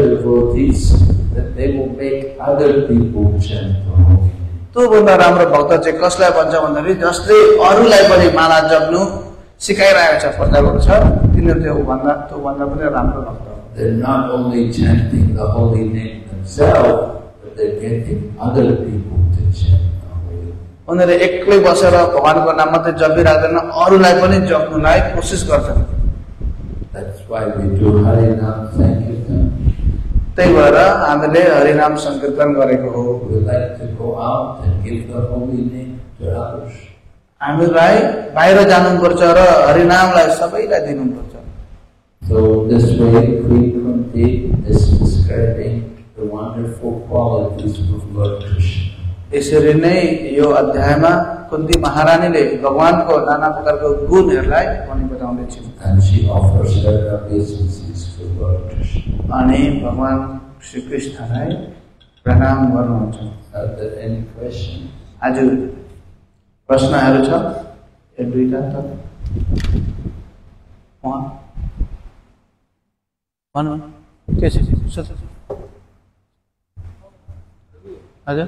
this. that they will make other people chant the holy name. त्योभन्दा राम्रो भक्त चाहिँ कसलाई भन्छ भन्दाखेरि जसले अरूलाई पनि माला जप्नु सिकाइरहेको छ प्रचारहरू छ तिनीहरू त्यो भन्दा त्योभन्दा पनि राम्रो भक्त They're not only chanting the holy name themselves, but they're getting other people to chant. उनीहरू एक्लै बसेर भगवान्को नाम मात्रै जपिरहेदैन अरूलाई पनि जप्नुलाई कोसिस गर्छन् त्यही भएर हामीले हरिनाम सङ्कीर्तन गरेको हो हामीलाई बाहिर जानुपर्छ र हरिनामलाई सबैलाई दिनुपर्छ So this way, Queen Kunti is describing the wonderful qualities of Lord Krishna. यसरी नै यो अध्यायमा कुन्ती महारानीले भगवान्को नाना प्रकारको गुणहरूलाई पनि बताउँदैछ अनि भगवान् श्री कृष्णलाई प्रणाम गर्नुहुन्छ आज प्रश्नहरू छ एक दुईवटा त भन्नु के छ हजुर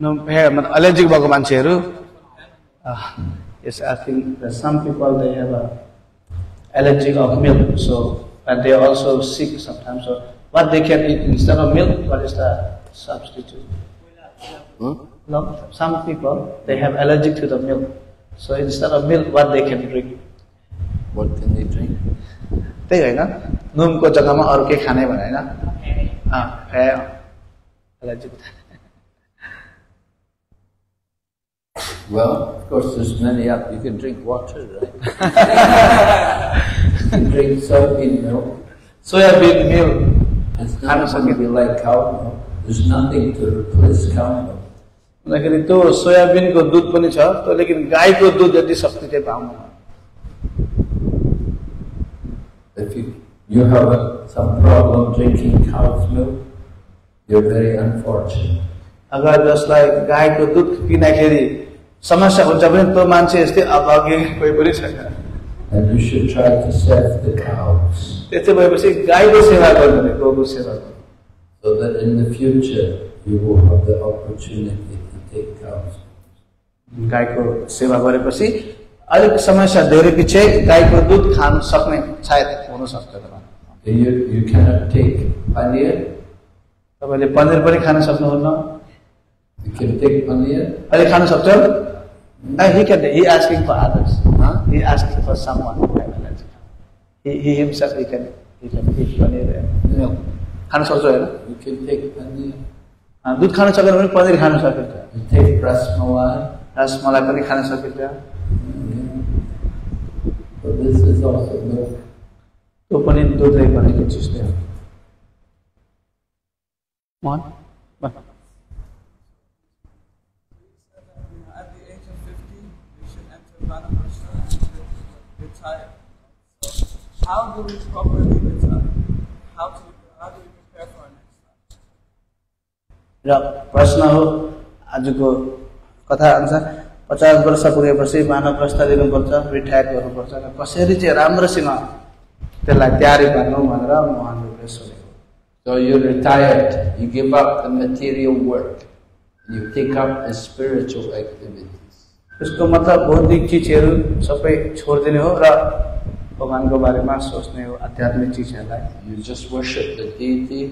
No, hair, but allergic bago mancheru. Uh, ah, yes, I think that some people they have a allergic of milk, so but they are also sick sometimes. So what they can eat instead of milk, what is the substitute? Hmm? No, some people they have allergic to the milk, so instead of milk, what they can drink? both can be drink. ठीक है ना नूम को जगह में और खाने बनाए ना है Well, of course, there's many up. You can drink water, right? you can drink soybean milk. Soybean milk. It's not going to be like cow milk. There's nothing to replace cow milk. हुँदाखेरि त्यो सोयाबिनको दुध पनि छ तर लेकिन गाईको दुध यति सस्ती चाहिँ पाउनु If you, you have a, some problem drinking cow's milk, you're very unfortunate. And you should try to save the cows. त्यस्तै भएपछि गाईको सेवा गर्नु गोको सेवा गर्नु So that in the future you will have the opportunity to take cows. गाईको सेवा गरेपछि अलिक समस्या धेरै पछि गाईको दुध खान सक्ने सायद सक्छ तपाईँले पनिर पनि खान सक्नुहुन्न अहिले खान सक्छ हि hmm. can हि can खान सक्छ होइन दुध खान सकेन भने पनिर खान सकिन्छ रसमलाई पनि खान सकिन्छ So this is also milk. तो पनीर दूध नहीं बने के चीज दे मान बन How do we properly retire? How to how do we prepare for next time? र प्रश्न हो आजको कथा अनुसार पचास वर्ष पुगे मानव प्रस्ताव दिखा मिठाई कर कसरी चाहिँ तैयारी त्यसलाई So you retired, you give up the material work, you take up the spiritual activities. यसको मतलब भौतिक चिजहरू सबै छोडिदिने हो र भगवान्को बारेमा सोच्ने हो आध्यात्मिक चिजहरूलाई You just worship the deity,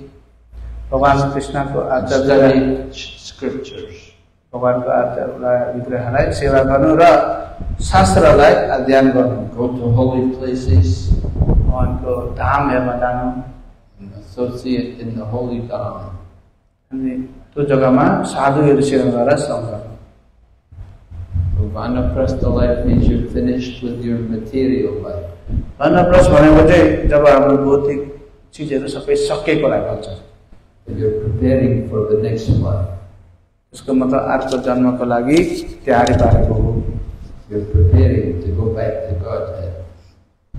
भगवान कृष्णको आचार्य scriptures. भगवान्को आचारलाई विग्रहलाई सेवा गर्नु र शास्त्रलाई अध्ययन गर्नु जानु त्यो जग्गामा साधुहरू सेवा गरेर सङ्घ्र थिएनप्र भनेको चाहिँ जब हाम्रो भौतिक चिजहरू सबै सकेको नेक्स्ट भयो उसको मतलब अर्को जन्मको लागि तयारी पारेको हो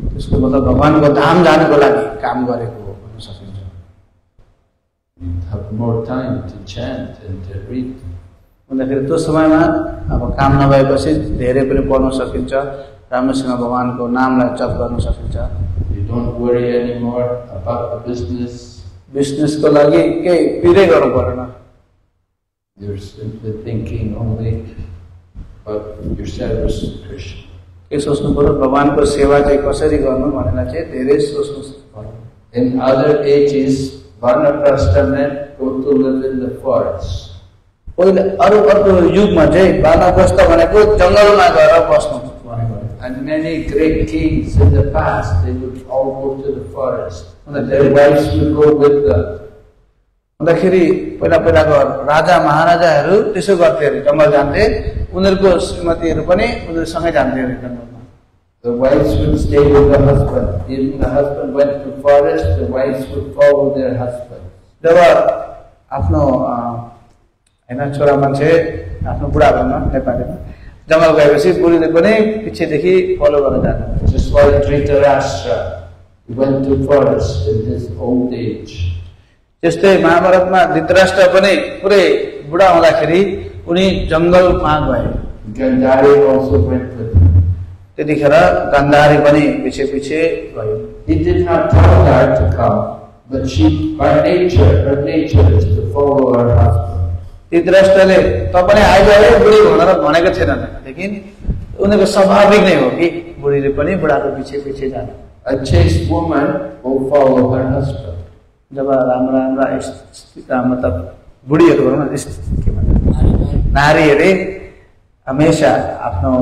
त्यसको मतलब भगवान्को धाम जानको लागि काम गरेको हो भन्न सकिन्छ भन्दाखेरि त्यो समयमा अब काम नभएपछि धेरै पनि पढ्न सकिन्छ राम्रोसँग भगवान्को नामलाई जप गर्न सकिन्छ बिजनेसको लागि केही पिरै गर्नु परेन You're simply thinking only about your service to Krishna. के सोच्नु पर्यो भगवान्को सेवा चाहिँ कसरी गर्नु भनेर चाहिँ धेरै सोच्नु पर्यो In other ages, Vanaprastha men go to live in the forest. पहिला अरू अर्को युगमा चाहिँ बालप्रस्थ भनेको जङ्गलमा गएर बस्नु And many great kings in the past, they would all go to the forest. And their wives would go with them. भन्दाखेरि पहिला पहिलाको राजा महाराजाहरू त्यसो गर्थे अरे जङ्गल जान्थे उनीहरूको श्रीमतीहरू पनि उनीहरूसँगै जान्थे अरे जङ्गलमा The wives would stay with the husband. If the husband went to forest, the wives would follow their husband. जब आफ्नो होइन छोरा मान्छे आफ्नो बुढा भन्न नेपालीमा जङ्गल गएपछि बुढीले पनि पछिदेखि फलो गरेर जानु Just like Dhritarashtra, he went to forest in his old age. त्यस्तै महाभारतमा धृतराष्ट्र पनि पुरै बुढा हुँदाखेरि उनी जङ्गलमा गए त्यतिखेर गन्धारी पनि पछि पछि गयो धृतराष्ट्रले तपाईँले आइज है बुढी भनेर भनेको थिएन लेकिन उनीहरूको स्वाभाविक नै हो कि बुढीले पनि बुढाको पछि पछि जानु A chaste woman will follow her husband. जब राम्रा राम्रा मतलब बुढीहरू भनौँ न के भन्छ नारीहरूले हमेसा आफ्नो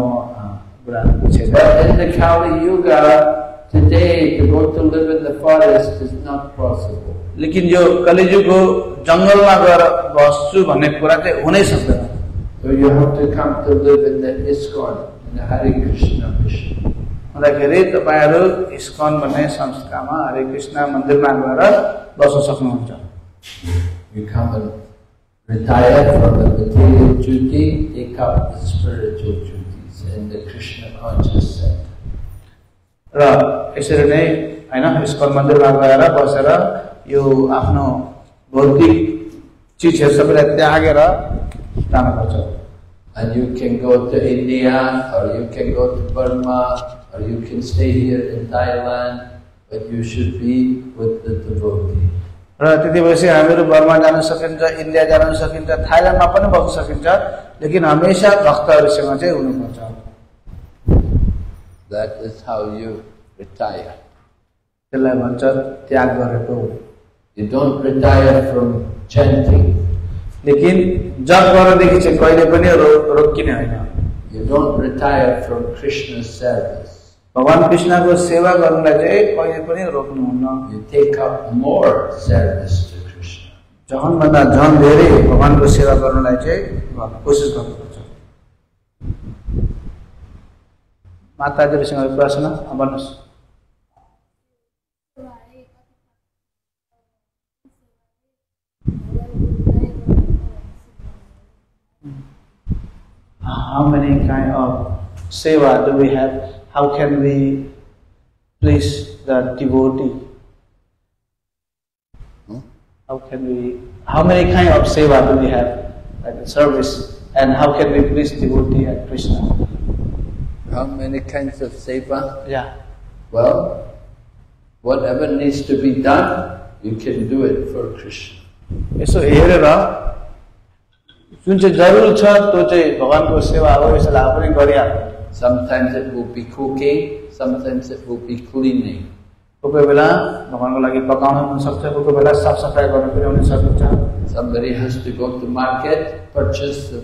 लेकिन यो कलिजुको जङ्गलमा गएर बस्छु भन्ने कुरा चाहिँ हुनै सक्दैन हुँदाखेरि तपाईँहरू इस्कन भन्ने संस्थामा हरे कृष्ण मंदिर मन्दिरमा गए You come and retire from the material duty, take up the spiritual duties and the Krishna conscious center. I यसरी नै होइन इस्कन मन्दिरमा गएर you, यो आफ्नो भौतिक चिजहरू सबैलाई त्यागेर जानुपर्छ And you can go to India, or you can go to Burma, or you can stay here in Thailand, that you should be with the devotee. र त्यति भएपछि हामीहरू बर्मा जान सकिन्छ इन्डिया जान सकिन्छ थाइल्यान्डमा पनि बस्न सकिन्छ लेकिन हमेसा भक्तहरूसँग चाहिँ हुनुपर्छ त्यसलाई भन्छ त्याग गरेको लेकिन जग गर्नदेखि चाहिँ कहिले पनि रोकिने होइन You don't retire from Krishna's service. ભગવાન કૃષ્ણકો સેવા કરવું છે કોઈ પણ રોકનું ન You take up more service to Krishna. जहन भन्दा झन धेरै भगवानको सेवा गर्नलाई चाहिँ कोसिस गर्नुपर्छ माताजीसँग प्रश्न भन्नुहोस् How many kind of seva do we have? how can we please the devotee? Hmm? How can we, how many kind of seva do we have, like service, and how can we please devotee and Krishna? How many kinds of seva? Yeah. Well, whatever needs to be done, you can do it for Krishna. So here जुन चाहिँ जरुर छ त्यो चाहिँ भगवान्को सेवा हो यसलाई आफूले Sometimes it will be cooking, sometimes it will be cleaning. Somebody has to go to market, purchase the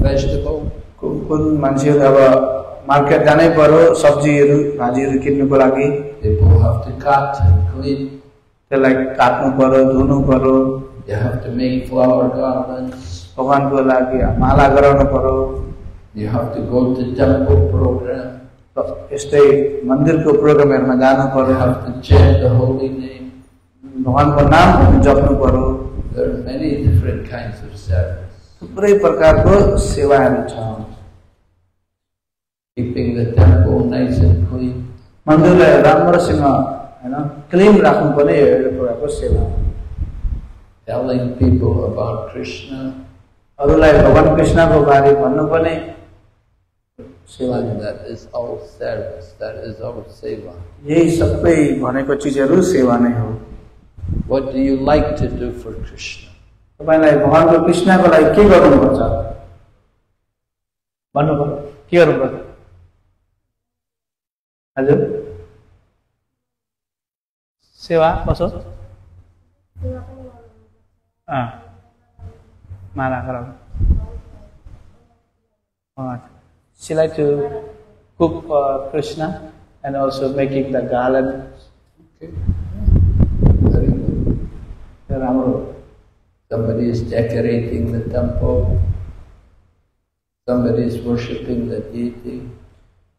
vegetable. कुन मान्छेहरू अब मार्केट जानै पर्यो सब्जीहरू भाजीहरू किन्नुको लागि People have to cut and clean. त्यसलाई काट्नु पर्यो धुनु पर्यो They have to make flower garlands. भगवान्को लागि माला गराउनु पर्यो you have to go to temple program. तो इसे मंदिर के program का मेरे में You have to chant the holy name. भगवान का नाम जपने पड़ो। There are many different kinds of service. तो पूरे प्रकार को सेवा है ना Keeping the temple nice and clean. Mandir है रामवर सिंह है ना क्लीन रखने को नहीं है लोगों Telling people about Krishna. अगला है भगवान कृष्णा को बारे में बनने यही सब पे होने को चीज जरूर सेवा नहीं हो What do you like to do for Krishna? तपाईँलाई भगवान्को कृष्णको लागि के गर्नुपर्छ भन्नुभयो के गर्नुपर्छ हजुर सेवा कसो माला गराउनु She liked to cook for Krishna and also making the garland. Okay. Very good. Rama, somebody is decorating the temple. Somebody is worshipping the deity.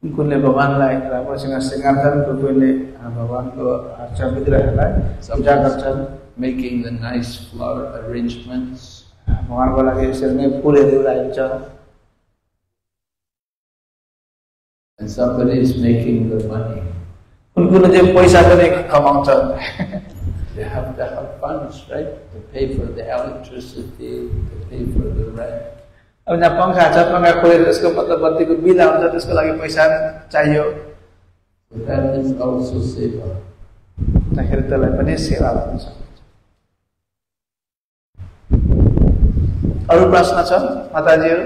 कुनले भगवान्लाई राम्रोसँग सिँगार्छन् को कोहीले भगवान्को अर्चा विग्रहलाई सम्झा गर्छन् making the nice flower arrangements भगवान्को लागि यसरी नै फुलहरू लगाइन्छ and somebody is making the money. उनको चाहिँ पैसा पनि कमाउँछ They have to have funds, right? To pay for the electricity, to pay for the rent. अब जहाँ पङ्खा छ पङ्खा खोलेर त्यसको मतलब बत्तीको बिल आउँछ त्यसको लागि पैसा चाहियो अन्तखेरि त्यसलाई पनि सेवा भन्न सकिन्छ अरू प्रश्न छ माताजीहरू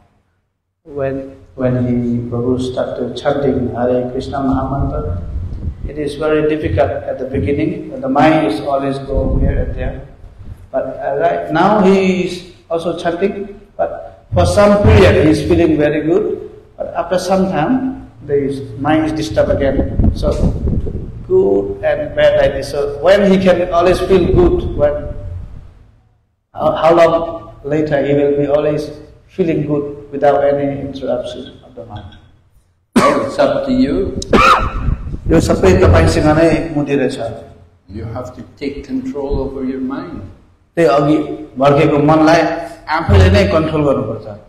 When, when the Prabhu started chanting Hare Krishna Mahamantra, it is very difficult at the beginning, the mind is always going here and there. But uh, right now he is also chanting, but for some period he is feeling very good, but after some time the mind is disturbed again. So good and bad like this. So when he can always feel good, when how, how long later he will be always feeling good without any interruption of the mind. It's up to you. यो सबै तपाईँसँग नै मुदिरहेछ You have to take control over your mind. त्यही अघि भर्केको मनलाई आफैले नै control गर्नुपर्छ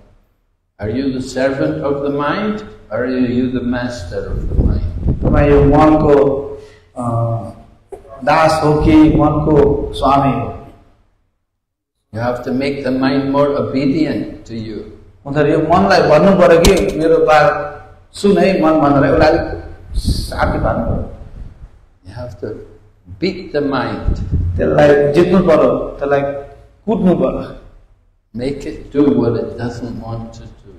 Are you the servant of the mind or are you the master of the mind? तपाईँ यो मनको दास हो कि मनको स्वामी हो You have to make the mind more obedient to you. उधर यो मन लाई बनने पर कि मेरे पास सुने ही मन मन रहे उलाई साथ ही बनने you have to beat the mind तो लाई जितने पर तो लाई कूटने पर make it do what it doesn't want to do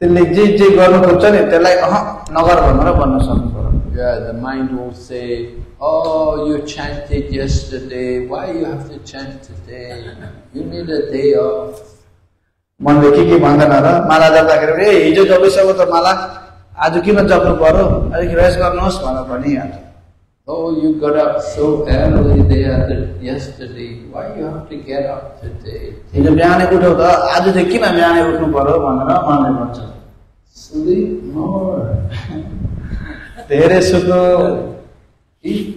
तो ले जे जे गर्म हो चले तो लाई हाँ नगर बनने बनने सकते Yeah, the mind will say, Oh, you chanted yesterday. Why you have to chant today? You need a day off. मनले के के भन्दैन र माला जप्दाखेरि रे ए हिजो जपिसक्यो त माला आज किन जप्नु पऱ्यो अलिक रेस गर्नुहोस् भनेर भनिहाल्छ Oh, you got up so early yesterday. Why you have to get up today? हिजो बिहानै त आज चाहिँ किन बिहानै उठ्नु पर्यो भनेर मनले भन्छ Sleep more. धेरै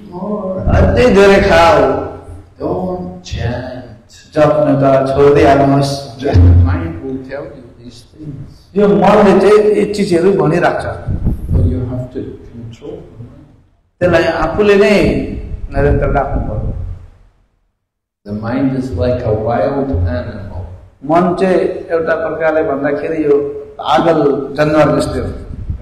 more. अझै धेरै खाऊ tell you these things. यो मनले चाहिँ यी चिजहरू भनिराख्छ you have to control them. त्यसलाई आफूले नै निरन्तर राख्नु पर्यो The mind is like a wild animal. मन चाहिँ एउटा प्रकारले भन्दाखेरि यो पागल जनावर जस्तै हो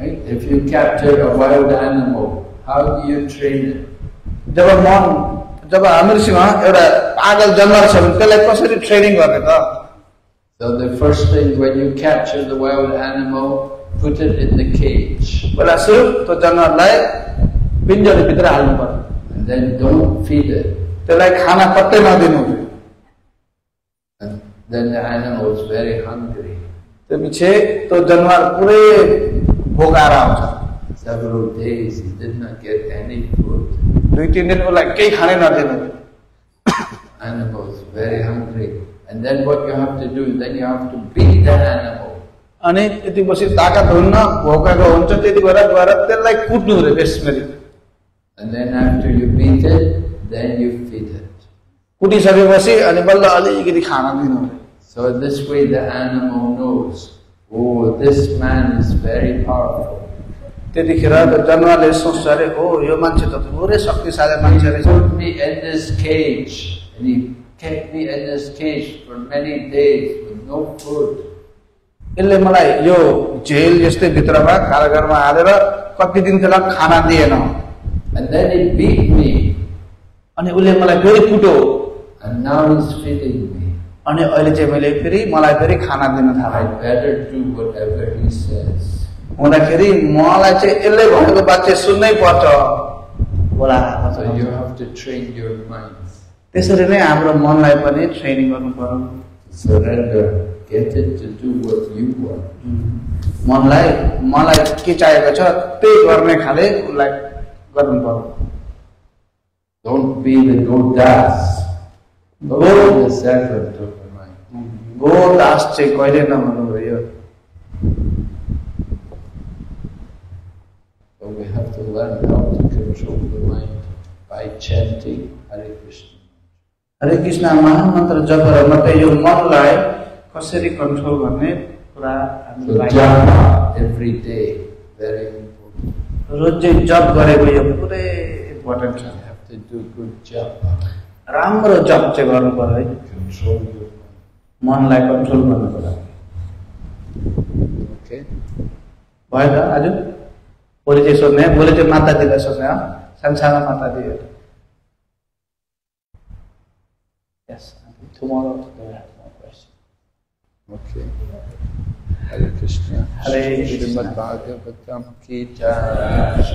Right? If you capture a wild animal, how do you train it? Jab मन jab हामीसँग एउटा पागल जनावर janwar भने त्यसलाई कसरी training गर्ने त So the first thing when you capture the wild animal, put it in the cage. And then don't feed it. त्यसलाई खाना कतै And Then the animal is very hungry. त्यसपछि त्यो जनावर पुरै Several days he did not get any food. Animal is very hungry. And then what you have to do, then you have to be the animal. अनि त्यसपछि ताका धुन्न भोकाको हुन्छ त्यति भएर तेरे त्यसलाई कुट्नु रे बेसमेरी And then after you beat it, then you feed it. कुटी सभी कुटिसकेपछि अनि बल्ल अलिकति खाना दिनु रे So this way the animal knows, oh, this man is very powerful. तेरी त्यतिखेर जनावरले सोच्छ अरे हो यो मान्छे तो पुरै शक्तिशाली मान्छे रहेछ. Put me in this cage and he kept me in this cage for many days with no food. यसले मलाई यो जेल यस्तै भित्रमा कारागारमा हालेर कति दिनसम्म खाना दिएन And then he beat me. अनि उसले मलाई फेरि कुटो And now me. अनि अहिले चाहिँ मैले फेरि मलाई फेरि खाना दिन थालेँ whatever he says. हुँदाखेरि मलाई चाहिँ यसले भनेको बात चाहिँ सुन्नै पर्छ बोला so you have to train your mind. त्यसरी नै हाम्रो मनलाई पनि ट्रेनिङ गर्नु पर्यो मनलाई मलाई के चाहिएको छ त्यही गर्ने खाले उसलाई गर्नु पर्यो don't be the godasa go the servant of the mind गोदास चाहिँ कहिले नहुनु भयो We have to learn how to control the mind by chanting Hare Krishna. हरे कृष्ण महामन्त्र जपेर मात्रै यो मनलाई कसरी कन्ट्रोल गर्ने कुरा रोज जप गरेको यो पुरै इम्पोर्टेन्ट छ राम्रो जप चाहिँ गर्नु पर्यो है मनलाई कन्ट्रोल गर्नु लागि भयो त आज भोलि चाहिँ सोध्ने भोलि चाहिँ माता दिदीलाई सोध्ने हो सानसानो माता दिदीहरू tomorrow I will have more questions. Okay. हरे कृष्ण हरे श्रीमद भागवतम की जय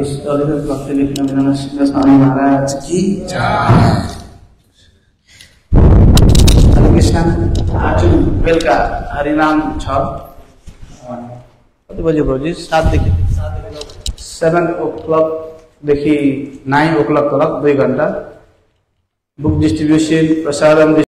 इस कॉलेज भक्ति विक्रम नमस्कार स्वामी महाराज की हरे कृष्ण आज बेलका हरिनाम छ कति बजे भोजी सातदेखि सेभेन ओ क्लक देखि नाइन ओ क्लक तलक दुई घन्टा बुक डिस्ट्रिब्युसन प्रसारण